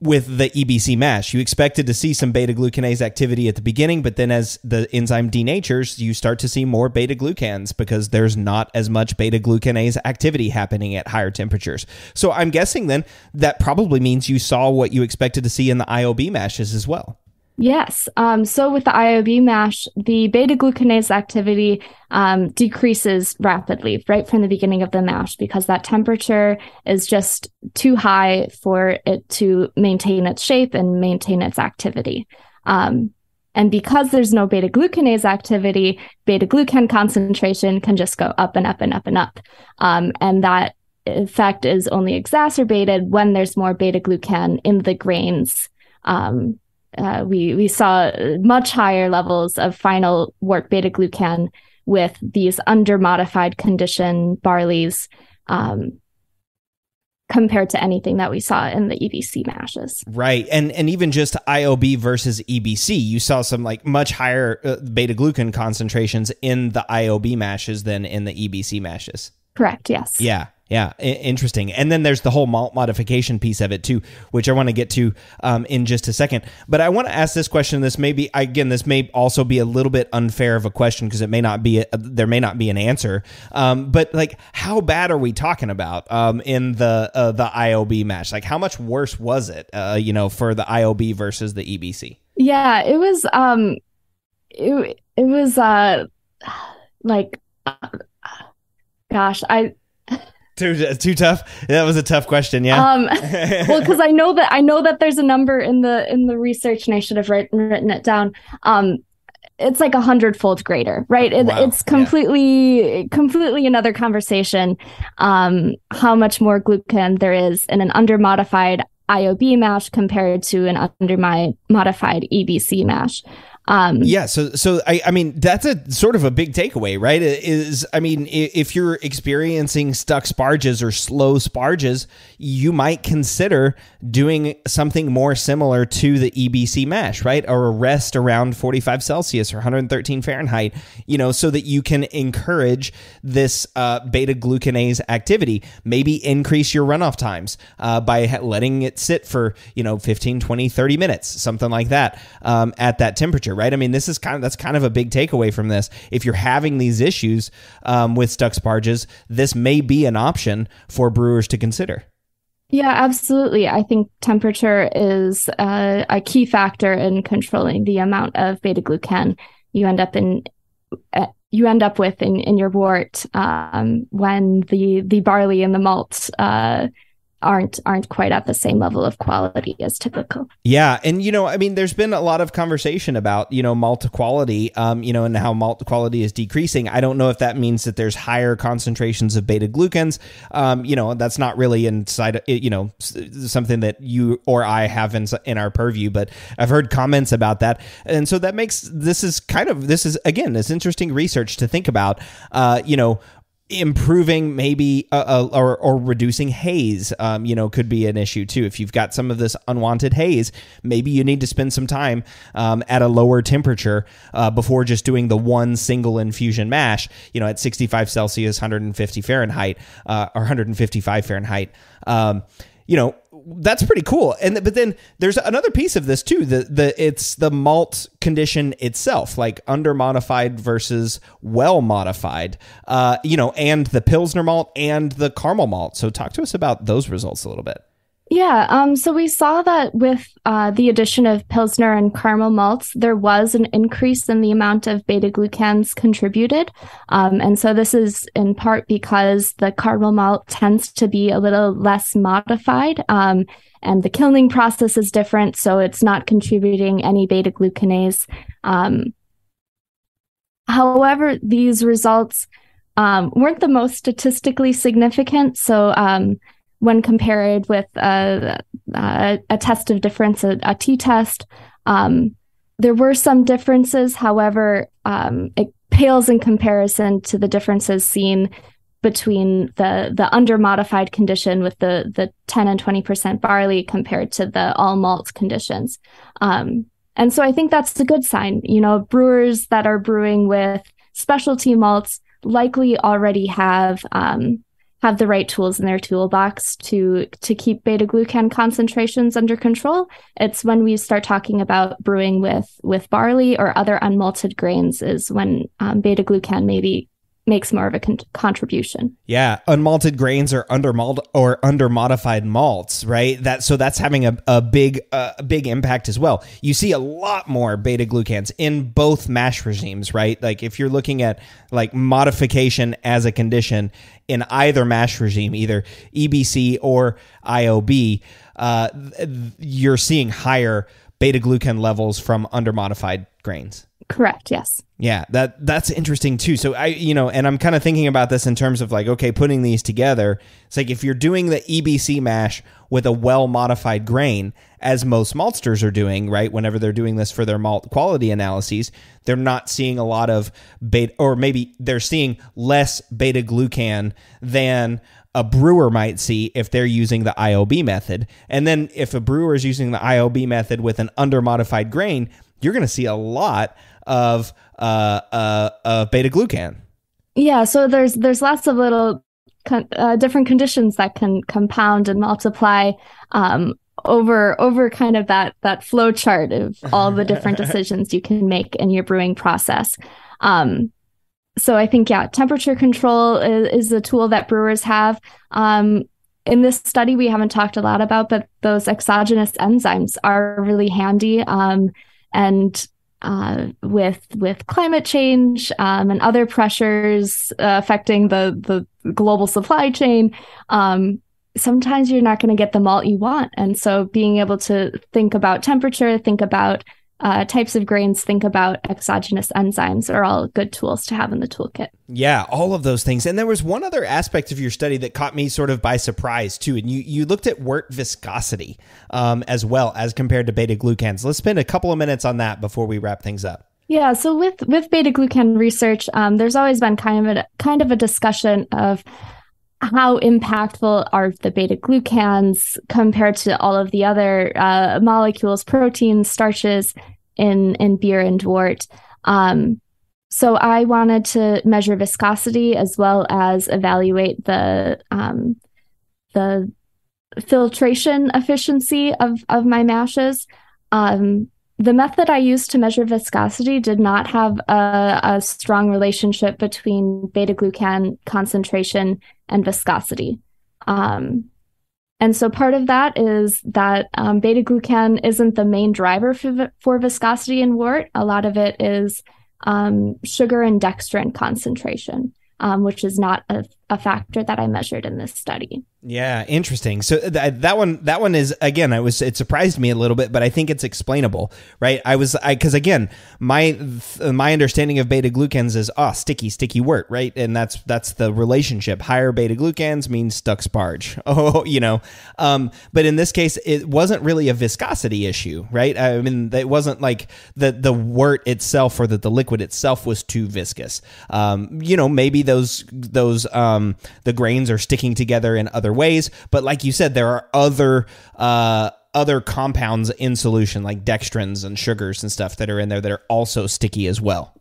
with the EBC mash. You expected to see some beta glucanase activity at the beginning, but then as the enzyme denatures, you start to see more beta glucans because there's not as much beta glucanase activity happening at higher temperatures. So I'm guessing then that probably means you saw what you expected to see in the IOB mashes as well.
Yes. Um, so with the IOB mash, the beta glucanase activity um, decreases rapidly right from the beginning of the mash because that temperature is just too high for it to maintain its shape and maintain its activity. Um, and because there's no beta glucanase activity, beta glucan concentration can just go up and up and up and up. Um, and that effect is only exacerbated when there's more beta glucan in the grains um, uh, we we saw much higher levels of final wort beta glucan with these under modified condition barleys um, compared to anything that we saw in the EBC mashes.
Right. And and even just IOB versus EBC, you saw some like much higher uh, beta glucan concentrations in the IOB mashes than in the EBC mashes.
Correct, yes.
Yeah. Yeah, interesting. And then there's the whole malt modification piece of it too, which I want to get to um, in just a second. But I want to ask this question. This may be again, this may also be a little bit unfair of a question because it may not be a, there may not be an answer. Um, but like, how bad are we talking about um, in the uh, the IOB match? Like, how much worse was it? Uh, you know, for the IOB versus the EBC.
Yeah, it was. Um, it it was uh, like, uh, gosh, I
too too tough. That was a tough question. Yeah.
Um, well, because I know that I know that there's a number in the in the research, and I should have written written it down. Um, it's like a hundredfold greater, right? It,
Wow.
It's completely completely another conversation. Um, how much more glucan there is in an under modified IOB mash compared to an under my modified EBC mash. Um,
Yeah, so so I I mean that's a sort of a big takeaway, right? Is I mean if you're experiencing stuck sparges or slow sparges, you might consider doing something more similar to the EBC mash, right? Or a rest around 45 Celsius or 113 Fahrenheit, you know, so that you can encourage this uh, beta glucanase activity. Maybe increase your runoff times uh, by letting it sit for, you know, 15, 20, 30 minutes, something like that um, at that temperature, right? I mean, this is kind of, that's kind of a big takeaway from this. If you're having these issues um, with stuck sparges, this may be an option for brewers to consider.
Yeah, absolutely. I think temperature is uh, a key factor in controlling the amount of beta glucan you end up in. Uh, you end up with in, in your wort um, when the the barley and the malt uh, aren't aren't quite at the same level of quality as typical.
Yeah, and you know, I mean, there's been a lot of conversation about you know malt quality, um, you know, and how malt quality is decreasing. I don't know if that means that there's higher concentrations of beta glucans. Um, you know, that's not really inside, you know, something that you or I have in in our purview. But I've heard comments about that, and so that makes this is kind of this is again this interesting research to think about. Uh, you know improving maybe uh, uh, or, or reducing haze um, you know could be an issue too. If you've got some of this unwanted haze maybe you need to spend some time um, at a lower temperature uh, before just doing the one single infusion mash you know at 65 celsius 150 fahrenheit uh, or 155 fahrenheit. Um, you know that's pretty cool. And but then there's another piece of this too the the it's the malt condition itself like under modified versus well modified uh you know and the pilsner malt and the caramel malt. So talk to us about those results a little bit
Yeah, um, so we saw that with uh, the addition of Pilsner and caramel malts, there was an increase in the amount of beta glucans contributed. Um, and so this is in part because the caramel malt tends to be a little less modified. Um, and the kilning process is different, so it's not contributing any beta glucanase. Um, however, these results um, weren't the most statistically significant. So um, when compared with a, a, a test of difference, a, a t-test, um, there were some differences. However, um, it pales in comparison to the differences seen between the the under modified condition with the the 10 and 20% barley compared to the all malt conditions. Um, and so I think that's a good sign. You know, brewers that are brewing with specialty malts likely already have um, have the right tools in their toolbox to to keep beta glucan concentrations under control. It's when we start talking about brewing with with barley or other unmalted grains is when um, beta glucan maybe makes more of a con- contribution.
Yeah, unmalted grains or under malt or under modified malts, right? That so that's having a, a big uh, big impact as well. You see a lot more beta glucans in both mash regimes, right? Like if you're looking at like modification as a condition in either mash regime, either EBC or IOB, uh, you're seeing higher beta glucan levels from under modified grains.
Correct. Yes.
Yeah, that that's interesting too. So I, you know, and I'm kind of thinking about this in terms of like, okay, putting these together. It's like if you're doing the EBC mash with a well modified grain, as most maltsters are doing, right? Whenever they're doing this for their malt quality analyses, they're not seeing a lot of beta, or maybe they're seeing less beta glucan than a brewer might see if they're using the IOB method. And then if a brewer is using the IOB method with an under modified grain, you're going to see a lot of uh, uh, uh, beta glucan.
Yeah, so there's there's lots of little con- uh, different conditions that can compound and multiply um, over over kind of that that flow chart of all the different (laughs) decisions you can make in your brewing process. Um, so I think yeah, temperature control is, is a tool that brewers have. Um, in this study, we haven't talked a lot about, but those exogenous enzymes are really handy. Um, and uh, with with climate change um, and other pressures uh, affecting the the global supply chain, um, sometimes you're not going to get the malt you want. And so, being able to think about temperature, think about uh, types of grains, think about exogenous enzymes are all good tools to have in the toolkit.
Yeah, all of those things. And there was one other aspect of your study that caught me sort of by surprise too. And you you looked at wort viscosity um, as well as compared to beta glucans. Let's spend a couple of minutes on that before we wrap things up.
Yeah, so with with beta glucan research, um, there's always been kind of a kind of a discussion of how impactful are the beta glucans compared to all of the other uh, molecules, proteins, starches in in beer and wort. Um, so I wanted to measure viscosity as well as evaluate the um, the filtration efficiency of of my mashes. Um, the method I used to measure viscosity did not have a, a strong relationship between beta glucan concentration and viscosity. Um, and so part of that is that um, beta glucan isn't the main driver for, for viscosity in wort. A lot of it is um, sugar and dextrin concentration, um, which is not a, a factor that I measured in this study.
Yeah, interesting. So th- that one, that one is again, I was it surprised me a little bit, but I think it's explainable, right? I was, I because again, my th- my understanding of beta glucans is ah oh, sticky, sticky wort, right? And that's that's the relationship. Higher beta glucans means stuck sparge. (laughs) Oh, you know. Um, but in this case, it wasn't really a viscosity issue, right? I mean, it wasn't like the the wort itself or that the liquid itself was too viscous. Um, you know, maybe those those um the grains are sticking together in other other ways. But like you said, there are other uh, other compounds in solution, like dextrins and sugars and stuff that are in there that are also sticky as well.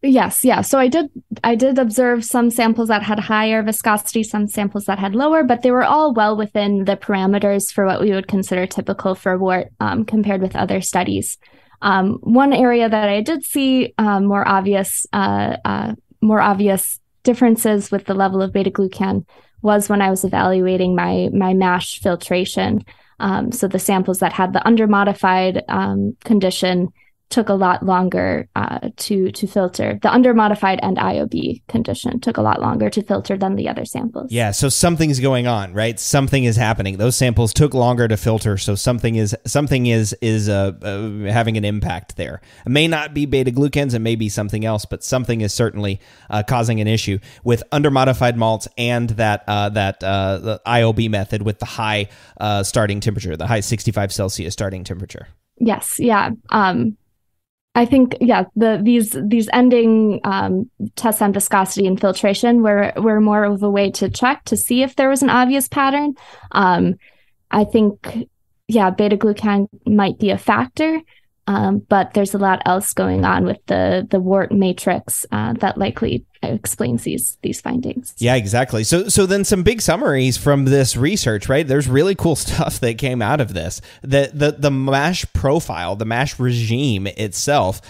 Yes, yeah. So I did I did observe some samples that had higher viscosity, some samples that had lower, but they were all well within the parameters for what we would consider typical for wort um, compared with other studies. Um, one area that I did see um, more obvious uh, uh, more obvious differences with the level of beta glucan was when I was evaluating my my mash filtration. Um, so the samples that had the undermodified um, condition took a lot longer uh, to to filter. The undermodified and IOB condition took a lot longer to filter than the other samples.
Yeah, so something's going on, right? Something is happening. Those samples took longer to filter, so something is something is is uh, uh, having an impact there. It may not be beta glucans, it may be something else, but something is certainly uh, causing an issue with undermodified malts and that uh, that uh, the IOB method with the high starting temperature, the high 65 Celsius starting temperature.
Yes, yeah. Um, I think yeah, the these these ending um, tests on viscosity and filtration were were more of a way to check to see if there was an obvious pattern. Um, I think yeah, beta glucan might be a factor, um, but there's a lot else going on with the the wort matrix uh, that likely explains these these findings.
Yeah, exactly. So so then some big summaries from this research, right? There's really cool (laughs) stuff that came out of this. The the the mash profile, the mash regime itself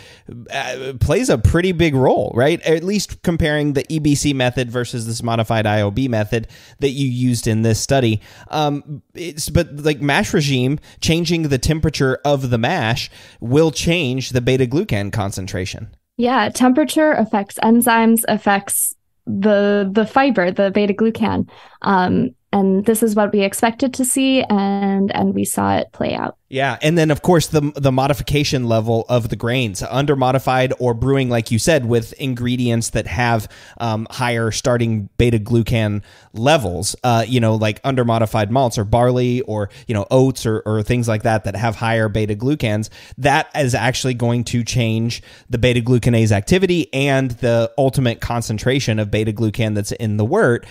uh, plays a pretty big role, right? At least comparing the EBC method versus this modified IOB method that you used in this study. Um, it's but like mash regime changing the temperature of the mash will change the beta glucan concentration.
Yeah, temperature affects enzymes, affects the the fiber, the beta glucan. Um, and this is what we expected to see and and we saw it play out.
Yeah and then of course the the modification level of the grains under modified or brewing like you said with ingredients that have um, higher starting beta glucan levels uh, you know like under modified malts or barley or you know oats or, or things like that that have higher beta glucans that is actually going to change the beta glucanase activity and the ultimate concentration of beta glucan that's in the wort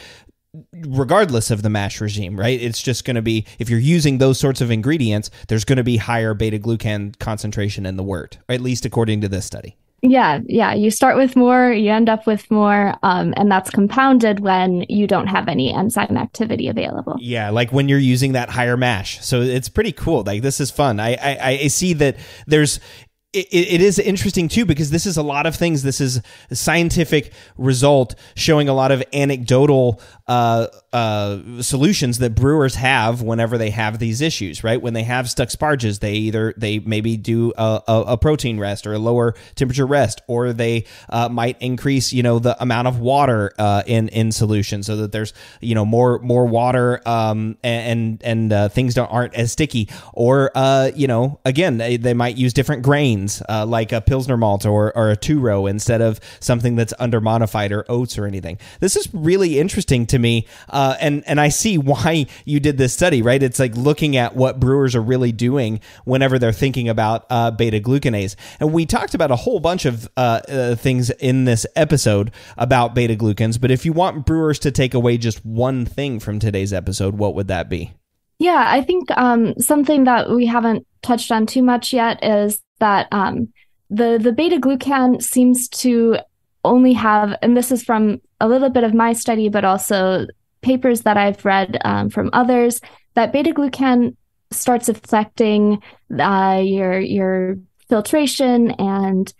regardless of the mash regime, right? It's just going to be if you're using those sorts of ingredients, there's going to be higher beta glucan concentration in the wort, at least according to this study.
Yeah, yeah. You start with more, you end up with more, um, and that's compounded when you don't have any enzyme activity available.
Yeah, like when you're using that higher mash. So it's pretty cool. Like this is fun. I I, I see that there's it, it is interesting too because this is a lot of things. This is a scientific result showing a lot of anecdotal uh, uh, solutions that brewers have whenever they have these issues. Right when they have stuck sparges, they either they maybe do a, a, a protein rest or a lower temperature rest, or they uh, might increase you know the amount of water uh, in in solution so that there's you know more more water um, and and uh, things don't aren't as sticky. Or uh, you know again they, they might use different grains uh, like a Pilsner malt or, or a two row instead of something that's under modified or oats or anything. This is really interesting to me. Uh, and, and I see why you did this study, right? It's like looking at what brewers are really doing whenever they're thinking about uh, beta glucanase. And we talked about a whole bunch of uh, uh, things in this episode about beta glucans. But if you want brewers to take away just one thing from today's episode, what would that be?
Yeah, I think um, something that we haven't touched on too much yet is that um, the the beta glucan seems to only have, and this is from a little bit of my study, but also papers that I've read um, from others, that beta glucan starts affecting uh, your your filtration and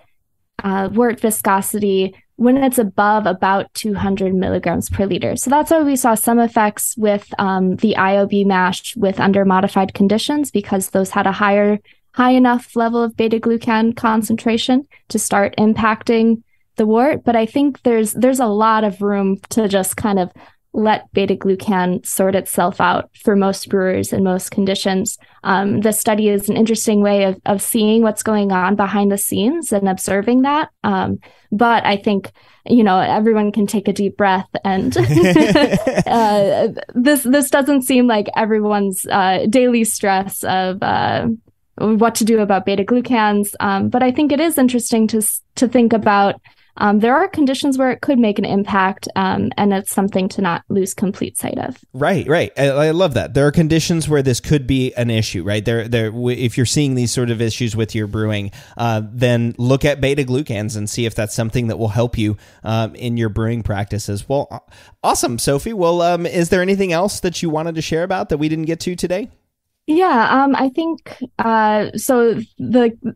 uh, wort viscosity when it's above about 200 milligrams per liter. So that's why we saw some effects with um, the IOB mash with under modified conditions because those had a higher high enough level of beta glucan concentration to start impacting the wort. But I think there's there's a lot of room to just kind of let beta glucan sort itself out for most brewers in most conditions. Um, the study is an interesting way of, of seeing what's going on behind the scenes and observing that. Um, but I think, you know, everyone can take a deep breath and (laughs) uh, this, this doesn't seem like everyone's uh, daily stress of, uh, what to do about beta glucans. Um, but I think it is interesting to to think about. Um, there are conditions where it could make an impact, um, and it's something to not lose complete sight of.
Right, right. I, I, love that. There are conditions where this could be an issue, right? There, there. If you're seeing these sort of issues with your brewing, uh, then look at beta glucans and see if that's something that will help you um, in your brewing practices. Well, awesome, Sophie. Well, um, is there anything else that you wanted to share about that we didn't get to today?
Yeah, um, I think uh, so. The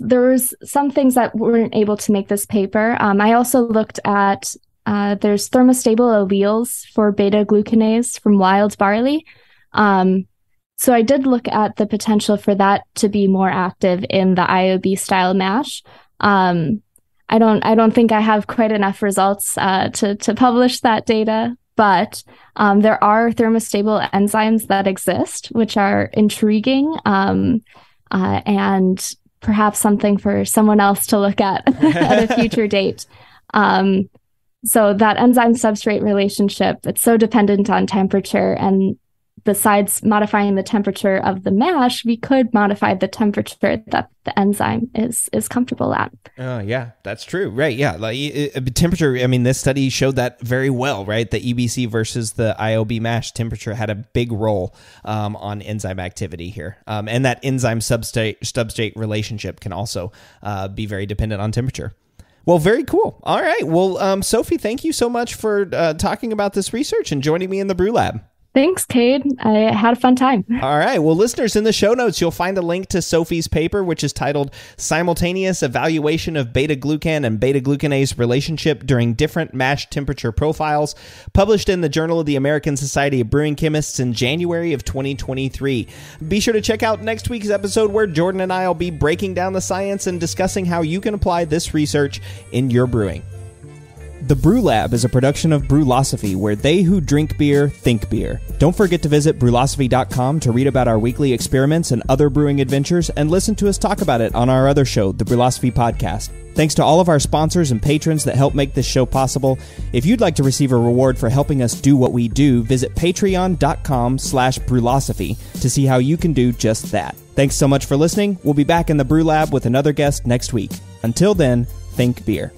there was some things that weren't able to make this paper. Um, I also looked at uh, there's thermostable alleles for beta glucanase from wild barley. Um, so I did look at the potential for that to be more active in the IOB style mash. Um, I don't I don't think I have quite enough results uh, to to publish that data, but um, there are thermostable enzymes that exist, which are intriguing um, uh, and perhaps something for someone else to look at (laughs) at a future (laughs) date. Um, so that enzyme substrate relationship, it's so dependent on temperature and besides modifying the temperature of the mash, we could modify the temperature that the enzyme is is comfortable at.
Oh yeah, that's true. Right? Yeah, like temperature. I mean, this study showed that very well. Right, the EBC versus the IOB mash temperature had a big role um, on enzyme activity here, um, and that enzyme substrate substrate relationship can also uh, be very dependent on temperature. Well, very cool. All right. Well, um, Sophie, thank you so much for uh, talking about this research and joining me in the Brü Lab.
Thanks, Cade. I had a fun time.
All right. Well, listeners, in the show notes, you'll find a link to Sophie's paper, which is titled Simultaneous Evaluation of Beta Glucan and Beta Glucanase Relationship During Different Mash Temperature Profiles, published in the Journal of the American Society of Brewing Chemists in January of 2023. Be sure to check out next week's episode where Jordan and I will be breaking down the science and discussing how you can apply this research in your brewing. The Brü Lab is a production of Brülosophy, where they who drink beer think beer. Don't forget to visit brulosophy.com to read about our weekly experiments and other brewing adventures, and listen to us talk about it on our other show, the Brülosophy Podcast. Thanks to all of our sponsors and patrons that help make this show possible. If you'd like to receive a reward for helping us do what we do, visit patreon.com slash brulosophy to see how you can do just that. Thanks so much for listening. We'll be back in the Brü Lab with another guest next week. Until then, think beer.